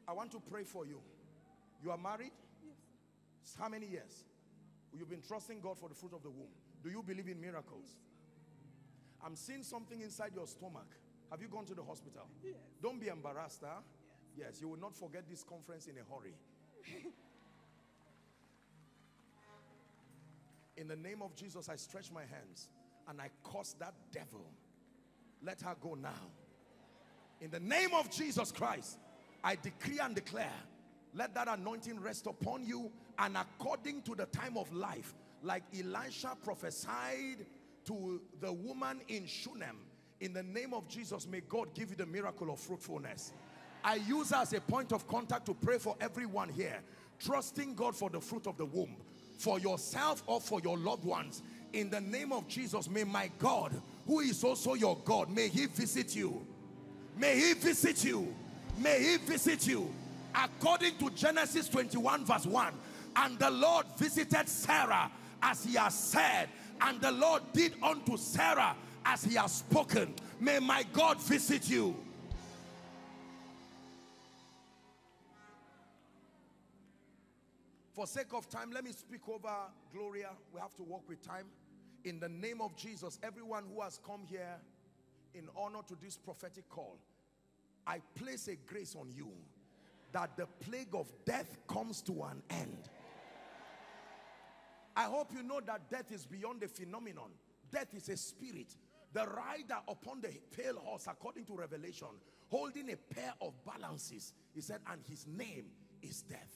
I want to pray for you. You are married? Yes. How many years? You've been trusting God for the fruit of the womb. Do you believe in miracles? I'm seeing something inside your stomach. Have you gone to the hospital? Yes. Don't be embarrassed, huh? Yes. yes, you will not forget this conference in a hurry. in the name of Jesus, I stretch my hands and I curse that devil. Let her go now. In the name of Jesus Christ, I decree and declare, let that anointing rest upon you and according to the time of life, like Elisha prophesied to the woman in Shunem, in the name of Jesus, may God give you the miracle of fruitfulness. I use as a point of contact to pray for everyone here, trusting God for the fruit of the womb, for yourself or for your loved ones. In the name of Jesus, may my God, who is also your God, may he visit you. May he visit you. May he visit you. According to Genesis 21 verse 1, and the Lord visited Sarah as he has said, and the Lord did unto Sarah as he has spoken. May my God visit you. For sake of time, let me speak over Gloria. We have to work with time. In the name of Jesus, everyone who has come here in honor to this prophetic call, I place a grace on you that the plague of death comes to an end. I hope you know that death is beyond a phenomenon. Death is a spirit. The rider upon the pale horse, according to Revelation, holding a pair of balances. He said, and his name is death.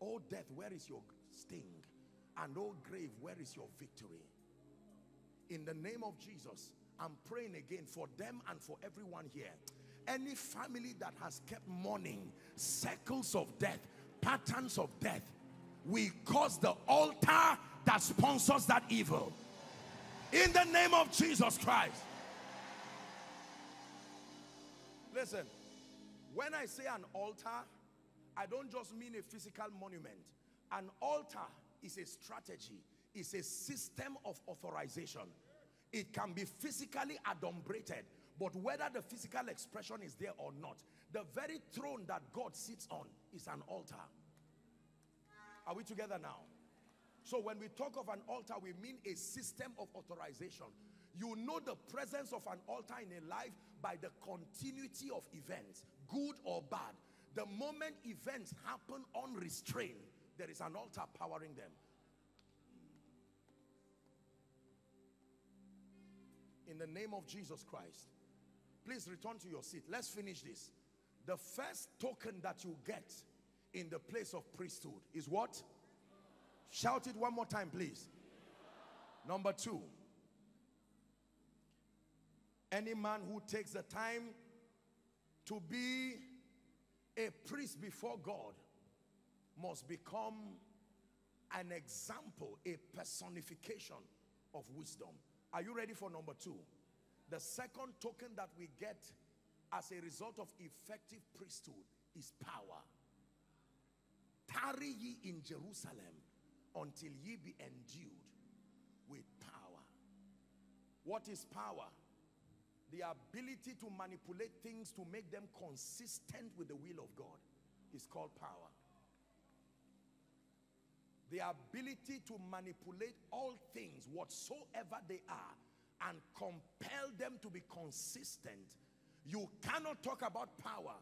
Oh death, where is your sting? And oh grave, where is your victory? In the name of Jesus, I'm praying again for them and for everyone here. Any family that has kept mourning, circles of death, patterns of death, we cause the altar that sponsors that evil. In the name of Jesus Christ. Listen, when I say an altar, I don't just mean a physical monument. An altar is a strategy, is a system of authorization. It can be physically adumbrated, but whether the physical expression is there or not, the very throne that God sits on is an altar. Are we together now? So when we talk of an altar, we mean a system of authorization. You know the presence of an altar in a life by the continuity of events, good or bad. The moment events happen unrestrained, there is an altar powering them. In the name of Jesus Christ. Please return to your seat. Let's finish this. The first token that you get in the place of priesthood is what? Shout it one more time, please. Number two. Any man who takes the time to be a priest before God must become an example, a personification of wisdom. Are you ready for number two? The second token that we get as a result of effective priesthood is power. Tarry ye in Jerusalem until ye be endued with power. What is power? The ability to manipulate things to make them consistent with the will of God is called power. The ability to manipulate all things, whatsoever they are, and compel them to be consistent. You cannot talk about power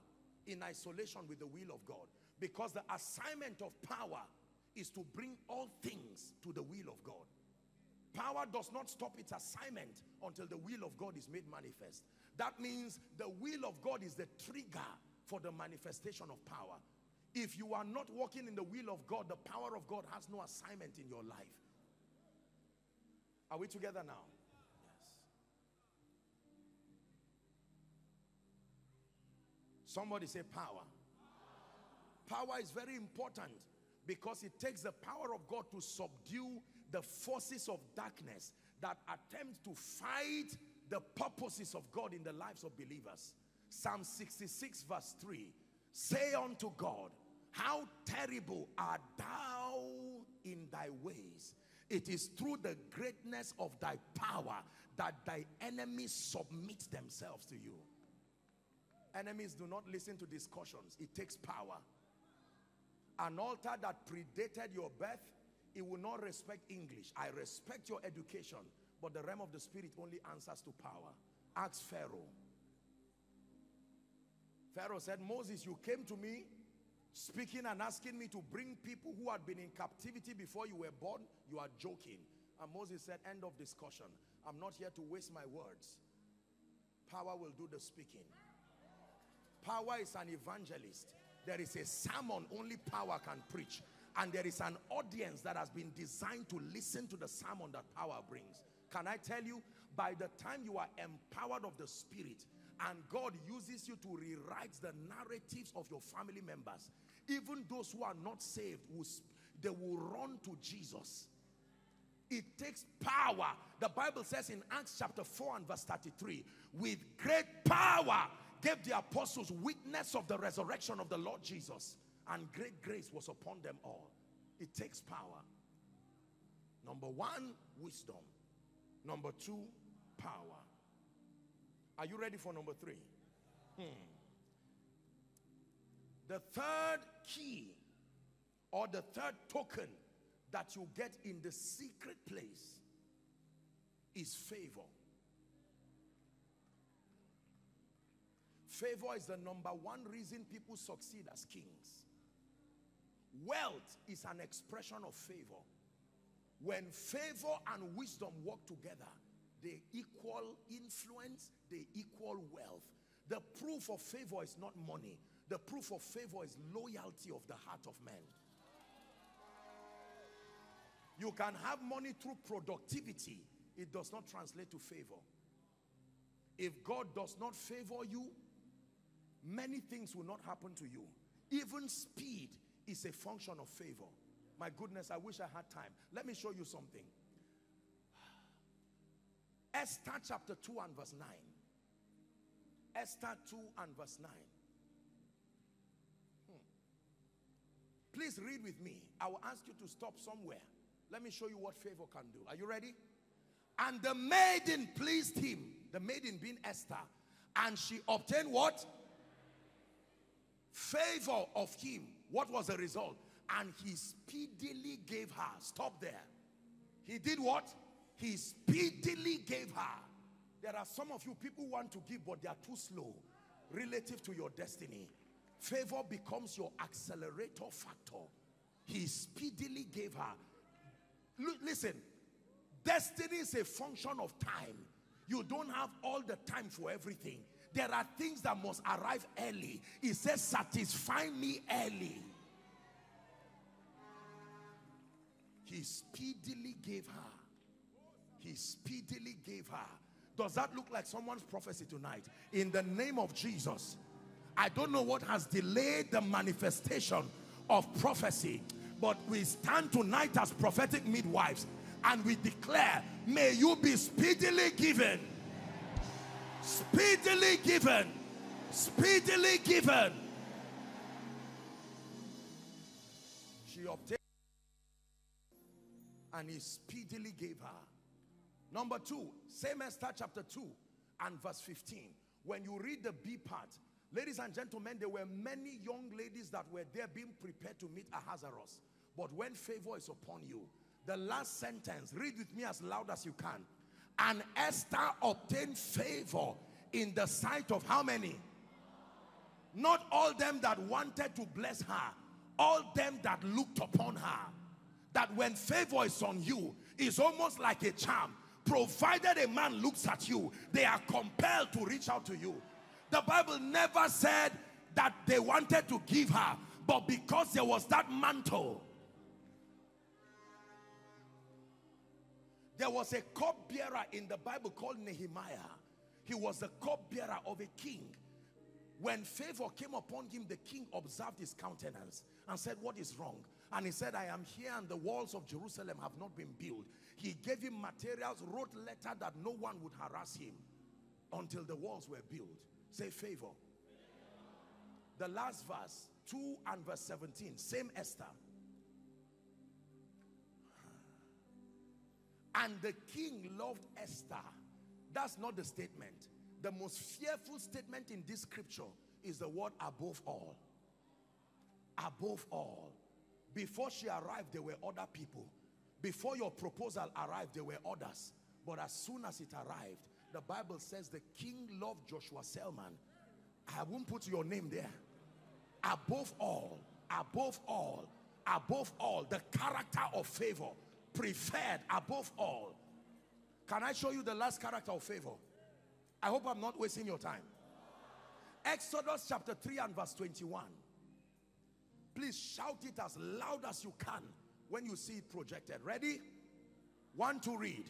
in isolation with the will of God because the assignment of power is to bring all things to the will of God. Power does not stop its assignment until the will of God is made manifest. That means the will of God is the trigger for the manifestation of power. If you are not walking in the will of God, the power of God has no assignment in your life. Are we together now? Yes. Somebody say power. Power is very important because it takes the power of God to subdue the forces of darkness that attempt to fight the purposes of God in the lives of believers. Psalm 66 verse 3, say unto God, how terrible art thou in thy ways. It is through the greatness of thy power that thy enemies submit themselves to you. Enemies do not listen to discussions. It takes power. An altar that predated your birth it will not respect English. I respect your education, but the realm of the spirit only answers to power. Ask Pharaoh. Pharaoh said, Moses, you came to me speaking and asking me to bring people who had been in captivity before you were born. You are joking. And Moses said, end of discussion. I'm not here to waste my words. Power will do the speaking. Power is an evangelist. There is a sermon only power can preach and there is an audience that has been designed to listen to the sermon that power brings. Can I tell you, by the time you are empowered of the Spirit and God uses you to rewrite the narratives of your family members, even those who are not saved, they will run to Jesus. It takes power. The Bible says in Acts chapter 4 and verse 33, with great power gave the apostles witness of the resurrection of the Lord Jesus and great grace was upon them all. It takes power. Number one, wisdom. Number two, power. Are you ready for number three? Hmm. The third key or the third token that you get in the secret place is favor. Favor is the number one reason people succeed as kings. Wealth is an expression of favor. When favor and wisdom work together, they equal influence, they equal wealth. The proof of favor is not money. The proof of favor is loyalty of the heart of man. You can have money through productivity. It does not translate to favor. If God does not favor you, many things will not happen to you. Even speed is a function of favor. My goodness, I wish I had time. Let me show you something. Esther chapter 2 and verse 9. Esther 2 and verse 9. Hmm. Please read with me. I will ask you to stop somewhere. Let me show you what favor can do. Are you ready? And the maiden pleased him, the maiden being Esther, and she obtained what? Favor of him. What was the result? And he speedily gave her. Stop there. He did what? He speedily gave her. There are some of you people want to give, but they are too slow relative to your destiny. Favor becomes your accelerator factor. He speedily gave her. Look, listen, destiny is a function of time. You don't have all the time for everything. There are things that must arrive early. He says, satisfy me early. He speedily gave her. He speedily gave her. Does that look like someone's prophecy tonight? In the name of Jesus. I don't know what has delayed the manifestation of prophecy. But we stand tonight as prophetic midwives and we declare, may you be speedily given. Speedily given. Speedily given. She obtained and he speedily gave her. Number two, same Esther chapter 2 and verse 15. When you read the B part, ladies and gentlemen, there were many young ladies that were there being prepared to meet Ahasuerus. But when favor is upon you, the last sentence, read with me as loud as you can. And Esther obtained favor in the sight of how many? Not all them that wanted to bless her, all them that looked upon her. That when favor is on you, it's almost like a charm. Provided a man looks at you, they are compelled to reach out to you. The Bible never said that they wanted to give her, but because there was that mantle, There was a cupbearer in the Bible called Nehemiah. He was the cupbearer of a king. When favor came upon him, the king observed his countenance and said, what is wrong? And he said, I am here and the walls of Jerusalem have not been built. He gave him materials, wrote letter that no one would harass him until the walls were built. Say favor. The last verse, 2 and verse 17, same Esther. And the king loved Esther. That's not the statement. The most fearful statement in this scripture is the word above all. Above all. Before she arrived, there were other people. Before your proposal arrived, there were others. But as soon as it arrived, the Bible says the king loved Joshua Selman. I won't put your name there. Above all, above all, above all, the character of favor preferred above all. Can I show you the last character of favor? I hope I'm not wasting your time. Exodus chapter 3 and verse 21. Please shout it as loud as you can when you see it projected. Ready? One to read.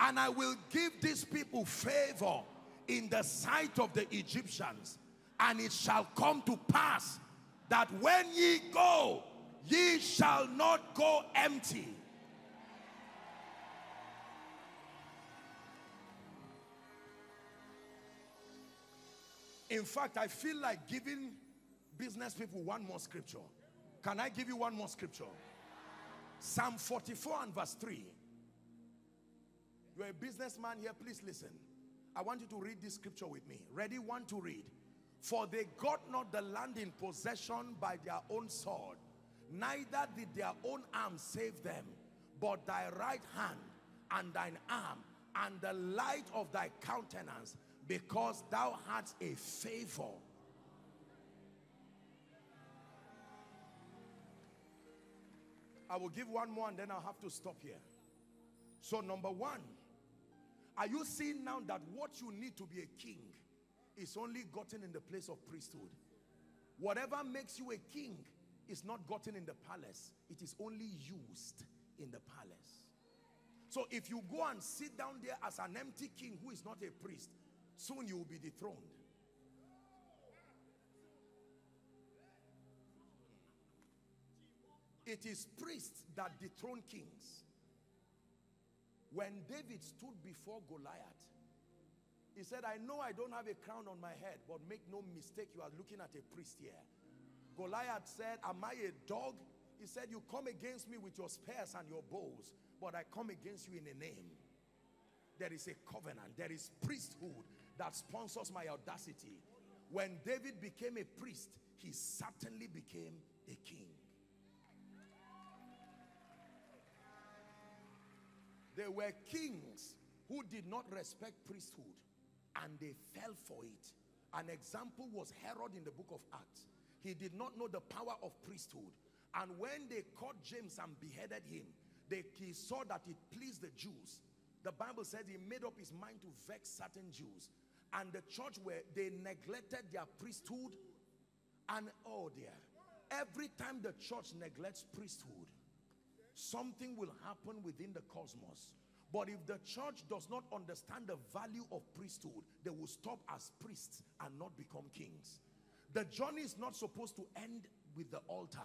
And I will give these people favor in the sight of the Egyptians. And it shall come to pass that when ye go, ye shall not go empty. In fact, I feel like giving business people one more scripture. Can I give you one more scripture? Psalm 44 and verse 3. You're a businessman here, please listen. I want you to read this scripture with me. Ready? One to read. For they got not the land in possession by their own sword, neither did their own arm save them, but thy right hand and thine arm and the light of thy countenance because thou hadst a favor. I will give one more and then I'll have to stop here. So number one, are you seeing now that what you need to be a king is only gotten in the place of priesthood? Whatever makes you a king is not gotten in the palace. It is only used in the palace. So if you go and sit down there as an empty king who is not a priest, soon you will be dethroned. It is priests that dethrone kings. When David stood before Goliath, he said, I know I don't have a crown on my head, but make no mistake, you are looking at a priest here. Goliath said, am I a dog? He said, you come against me with your spears and your bows, but I come against you in a name. There is a covenant. There is priesthood that sponsors my audacity. When David became a priest, he certainly became a king. There were kings who did not respect priesthood and they fell for it. An example was Herod in the book of Acts. He did not know the power of priesthood. And when they caught James and beheaded him, they, he saw that it pleased the Jews. The Bible says he made up his mind to vex certain Jews. And the church where they neglected their priesthood. And oh dear, every time the church neglects priesthood, something will happen within the cosmos. But if the church does not understand the value of priesthood, they will stop as priests and not become kings. The journey is not supposed to end with the altar.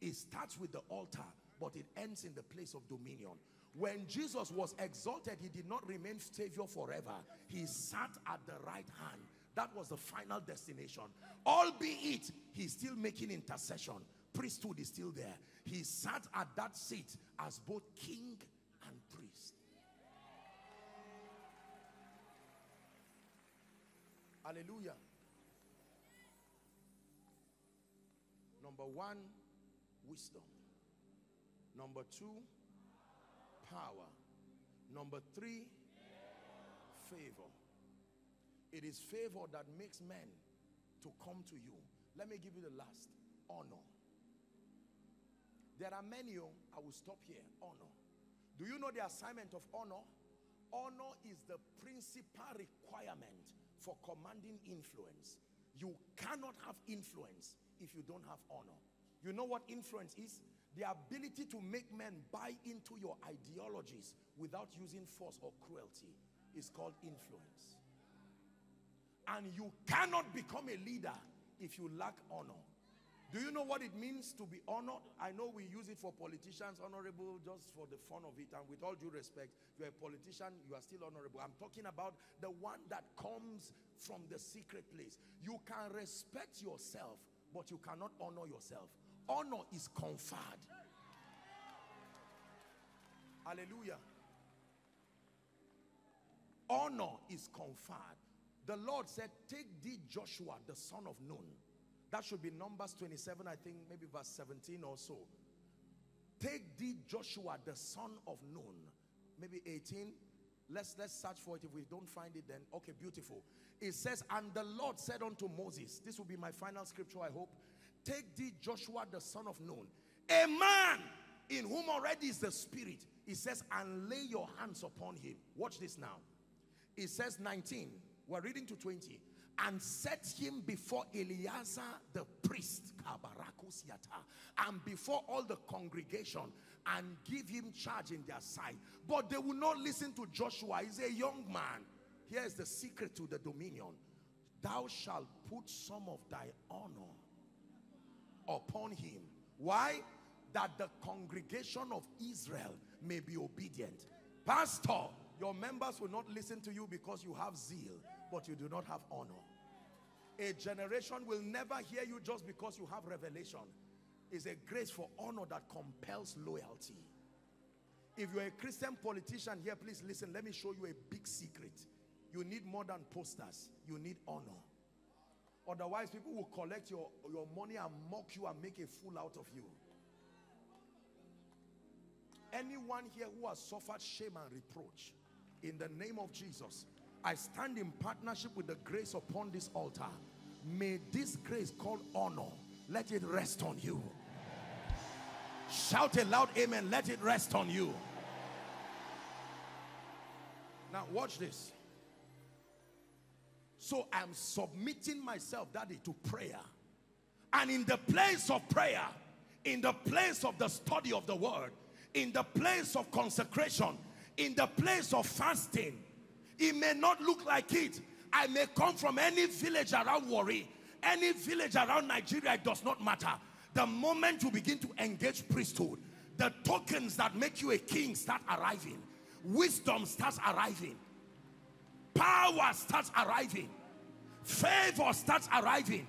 It starts with the altar, but it ends in the place of dominion. When Jesus was exalted, he did not remain savior forever. He sat at the right hand. That was the final destination. Albeit, he's still making intercession. Priesthood is still there. He sat at that seat as both king and priest. Hallelujah. Number one, wisdom. Number two, power. Number three, favor. It is favor that makes men to come to you. Let me give you the last. Honor. There are many, oh, I will stop here. Honor. Do you know the assignment of honor? Honor is the principal requirement for commanding influence. You cannot have influence if you don't have honor. You know what influence is? The ability to make men buy into your ideologies without using force or cruelty is called influence. And you cannot become a leader if you lack honor. Do you know what it means to be honored? I know we use it for politicians, honorable, just for the fun of it. And with all due respect, you're a politician, you are still honorable. I'm talking about the one that comes from the secret place. You can respect yourself, but you cannot honor yourself. Honor is conferred. Hallelujah. Honor is conferred. The Lord said, take thee Joshua, the son of Nun that should be Numbers 27, I think, maybe verse 17 or so. Take thee Joshua, the son of Nun. Maybe 18. Let's, let's search for it. If we don't find it, then okay, beautiful. It says, and the Lord said unto Moses, this will be my final scripture, I hope. Take thee Joshua, the son of Nun, a man in whom already is the spirit. He says, and lay your hands upon him. Watch this now. It says 19. We're reading to 20 and set him before Eleazar the priest and before all the congregation and give him charge in their sight but they will not listen to Joshua he's a young man here's the secret to the dominion thou shalt put some of thy honor upon him why that the congregation of Israel may be obedient pastor your members will not listen to you because you have zeal but you do not have honor. A generation will never hear you just because you have revelation. It's a grace for honor that compels loyalty. If you're a Christian politician here, please listen. Let me show you a big secret. You need more than posters. You need honor. Otherwise, people will collect your, your money and mock you and make a fool out of you. Anyone here who has suffered shame and reproach, in the name of Jesus, I stand in partnership with the grace upon this altar. May this grace called honor, let it rest on you. Shout a loud amen. Let it rest on you. Now, watch this. So I'm submitting myself, Daddy, to prayer. And in the place of prayer, in the place of the study of the word, in the place of consecration, in the place of fasting, it may not look like it. I may come from any village around Warri, any village around Nigeria, it does not matter. The moment you begin to engage priesthood, the tokens that make you a king start arriving. Wisdom starts arriving. Power starts arriving. Favor starts arriving.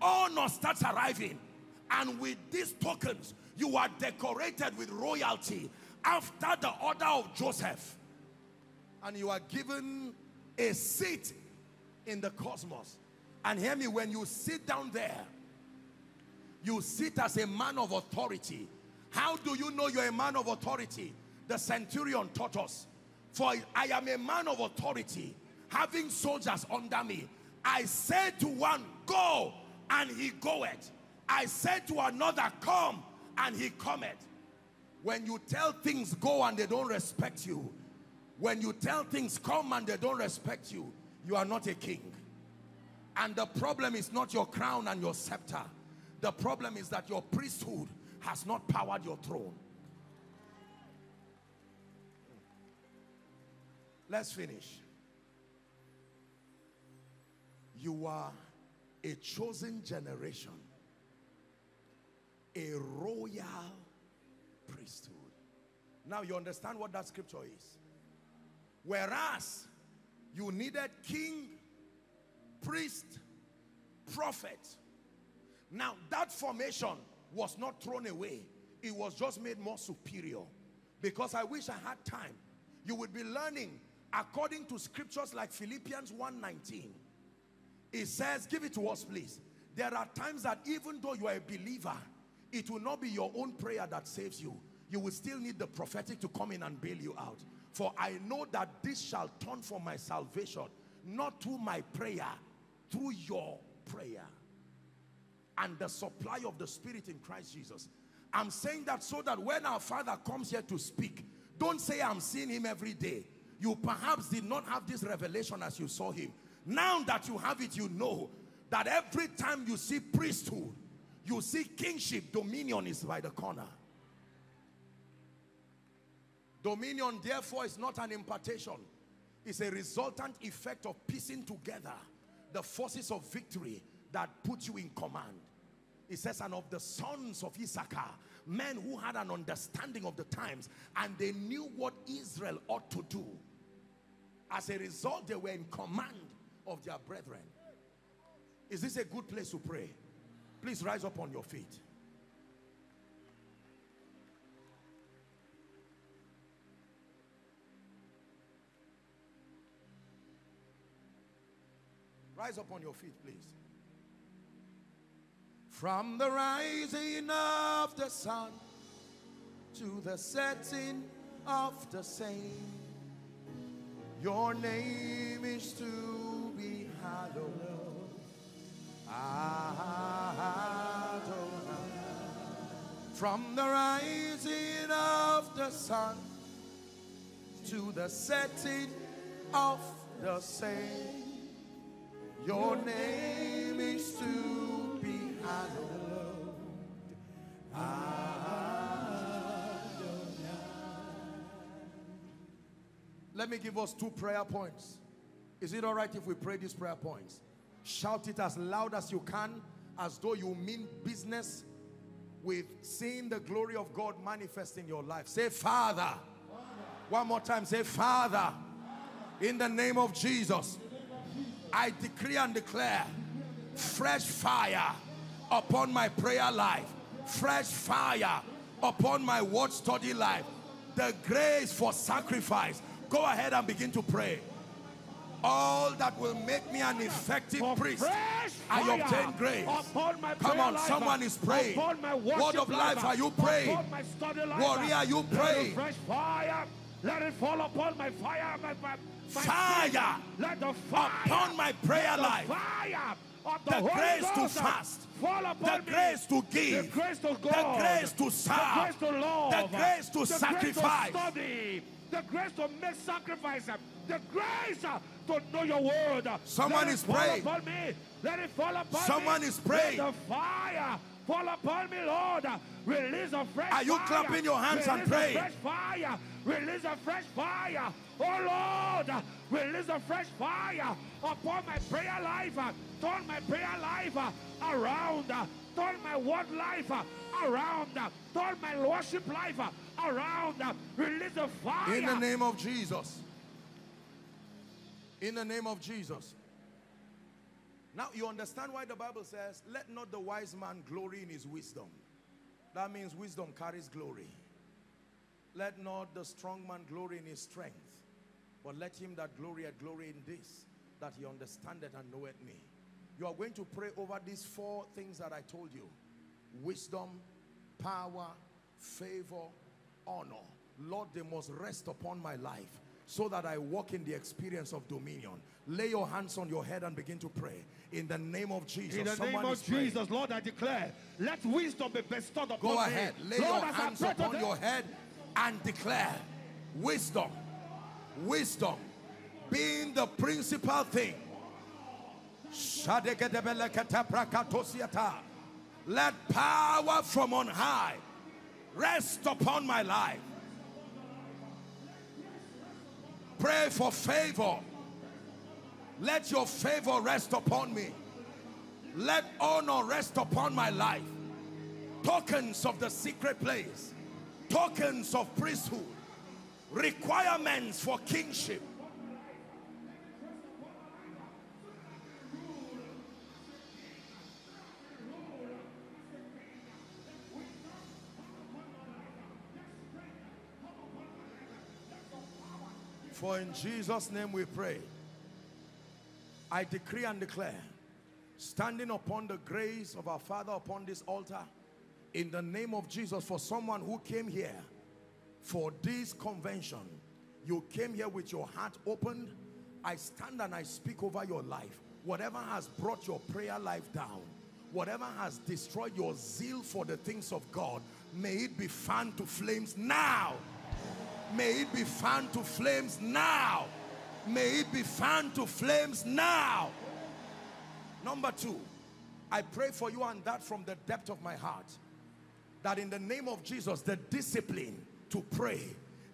Honor starts arriving. And with these tokens, you are decorated with royalty after the order of Joseph. And you are given a seat in the cosmos. And hear me, when you sit down there, you sit as a man of authority. How do you know you're a man of authority? The centurion taught us. For I am a man of authority, having soldiers under me. I said to one, go, and he goeth. I said to another, come, and he cometh. When you tell things go and they don't respect you, when you tell things come and they don't respect you, you are not a king. And the problem is not your crown and your scepter. The problem is that your priesthood has not powered your throne. Let's finish. You are a chosen generation, a royal priesthood. Now you understand what that scripture is. Whereas you needed king, priest, prophet. Now that formation was not thrown away. It was just made more superior. Because I wish I had time. You would be learning according to scriptures like Philippians 1.19. It says, give it to us please. There are times that even though you are a believer, it will not be your own prayer that saves you. You will still need the prophetic to come in and bail you out. For I know that this shall turn for my salvation, not through my prayer, through your prayer. And the supply of the Spirit in Christ Jesus. I'm saying that so that when our Father comes here to speak, don't say I'm seeing him every day. You perhaps did not have this revelation as you saw him. Now that you have it, you know that every time you see priesthood, you see kingship, dominion is by the corner. Dominion, therefore, is not an impartation. It's a resultant effect of piecing together the forces of victory that put you in command. It says, and of the sons of Issachar, men who had an understanding of the times and they knew what Israel ought to do. As a result, they were in command of their brethren. Is this a good place to pray? Please rise up on your feet. Rise up on your feet, please. From the rising of the sun to the setting of the same, your name is to From the rising of the sun to the setting of the same. Your name is to be hallowed. Let me give us two prayer points. Is it all right if we pray these prayer points? Shout it as loud as you can, as though you mean business with seeing the glory of God manifest in your life. Say, Father. Father. One more time, say, Father. Father. In the name of Jesus. I decree and declare fresh fire upon my prayer life, fresh fire upon my word study life, the grace for sacrifice. Go ahead and begin to pray. All that will make me an effective For priest. I obtain grace. upon my Come on, life, someone is praying. upon my Word of life, life, are you praying? upon my study life. Warrior, are you praying? Fresh fire. Let it fall upon my fire. My, my, my Fire spirit. Let the fire upon my prayer life. Fire the, The grace to fast. The grace to give. The grace to go. The grace to serve. The grace to love. The grace to the sacrifice. Grace to study. The grace to make sacrifice. The grace uh, to know your word. Someone is praying. Let it fall upon me. Someone is praying. Let the fire fall upon me, Lord. Release a fresh fire. Are you fire. clapping your hands and Release praying? A fresh fire. Release a fresh fire. Oh Lord, release a fresh fire upon my prayer life. Turn my prayer life around. Turn my word life around. Turn my worship life around. Release a fire. In the name of Jesus. In the name of Jesus. Now you understand why the Bible says, let not the wise man glory in his wisdom. That means wisdom carries glory. Let not the strong man glory in his strength, but let him that glory at glory in this, that he understandeth and knoweth me. You are going to pray over these four things that I told you. Wisdom, power, favor, honor. Lord, they must rest upon my life so that I walk in the experience of dominion. Lay your hands on your head and begin to pray. In the name of Jesus. In the name of. Jesus, Lord, I declare, let wisdom be bestowed upon Go me. ahead. Lay Lord, your hands upon your head and declare wisdom. Wisdom being the principal thing. Let power from on high rest upon my life. Pray for favor. Let your favor rest upon me. Let honor rest upon my life. Tokens of the secret place. Tokens of priesthood. Requirements for kingship. For in Jesus' name we pray. I decree and declare, standing upon the grace of our Father upon this altar, in the name of Jesus, for someone who came here for this convention, you came here with your heart opened. I stand and I speak over your life. Whatever has brought your prayer life down, whatever has destroyed your zeal for the things of God, may it be fanned to flames now. May it be fanned to flames now. May it be fanned to flames now. Number two, I pray for you and that from the depth of my heart. That in the name of Jesus, the discipline to pray,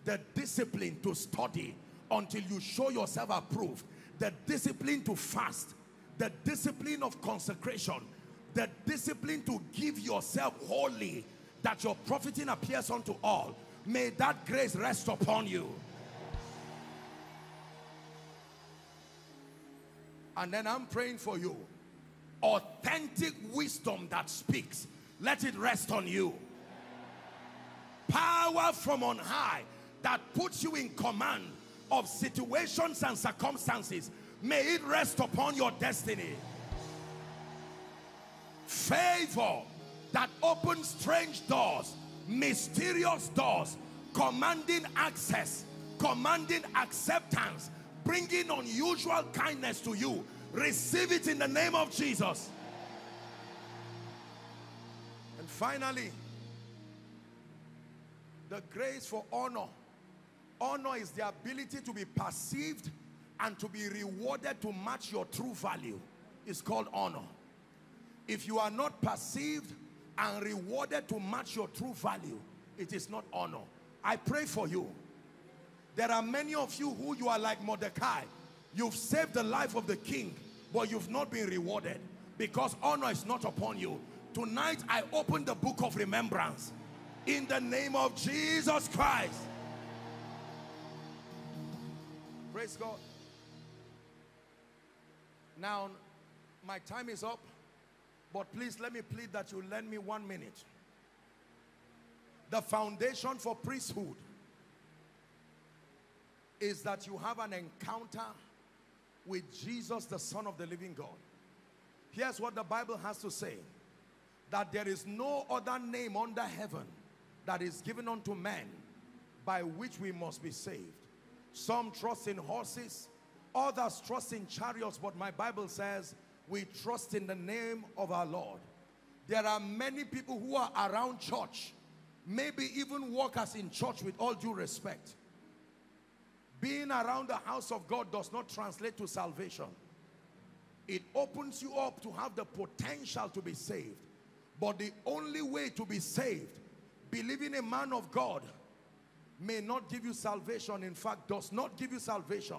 the discipline to study until you show yourself approved, the discipline to fast, the discipline of consecration, the discipline to give yourself wholly, that your profiting appears unto all. May that grace rest upon you. And then I'm praying for you. Authentic wisdom that speaks. Let it rest on you. Power from on high that puts you in command of situations and circumstances. May it rest upon your destiny. Favor that opens strange doors, mysterious doors, commanding access, commanding acceptance, bringing unusual kindness to you. Receive it in the name of Jesus. And finally, the grace for honor. Honor is the ability to be perceived and to be rewarded to match your true value. It's called honor. If you are not perceived and rewarded to match your true value, it is not honor. I pray for you. There are many of you who you are like Mordecai. You've saved the life of the king, but you've not been rewarded because honor is not upon you. Tonight, I open the book of remembrance in the name of Jesus Christ. Praise God. Now, my time is up, but please let me plead that you lend me one minute. The foundation for priesthood is that you have an encounter with Jesus, the Son of the living God. Here's what the Bible has to say. That there is no other name under heaven that is given unto men by which we must be saved. Some trust in horses, others trust in chariots, but my Bible says We trust in the name of our Lord. There are many people who are around church, maybe even workers in church with all due respect. Being around the house of God does not translate to salvation. It opens you up to have the potential to be saved. But the only way to be saved, believing a man of God, may not give you salvation. In fact, does not give you salvation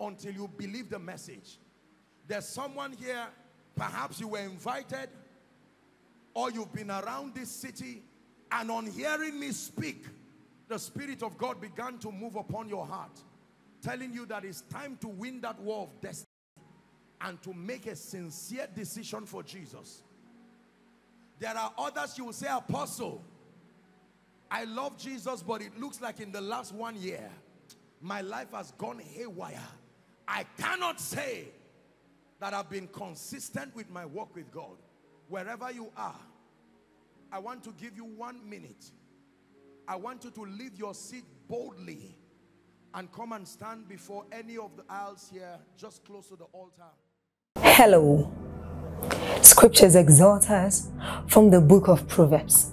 until you believe the message. There's someone here, perhaps you were invited or you've been around this city and on hearing me speak, the Spirit of God began to move upon your heart, telling you that it's time to win that war of destiny and to make a sincere decision for Jesus. There are others you will say, Apostle, I love Jesus, but it looks like in the last one year, my life has gone haywire. I cannot say that I've been consistent with my walk with God. Wherever you are, I want to give you one minute. I want you to leave your seat boldly and come and stand before any of the aisles here, just close to the altar. Hello. Scriptures exhort us from the book of Proverbs.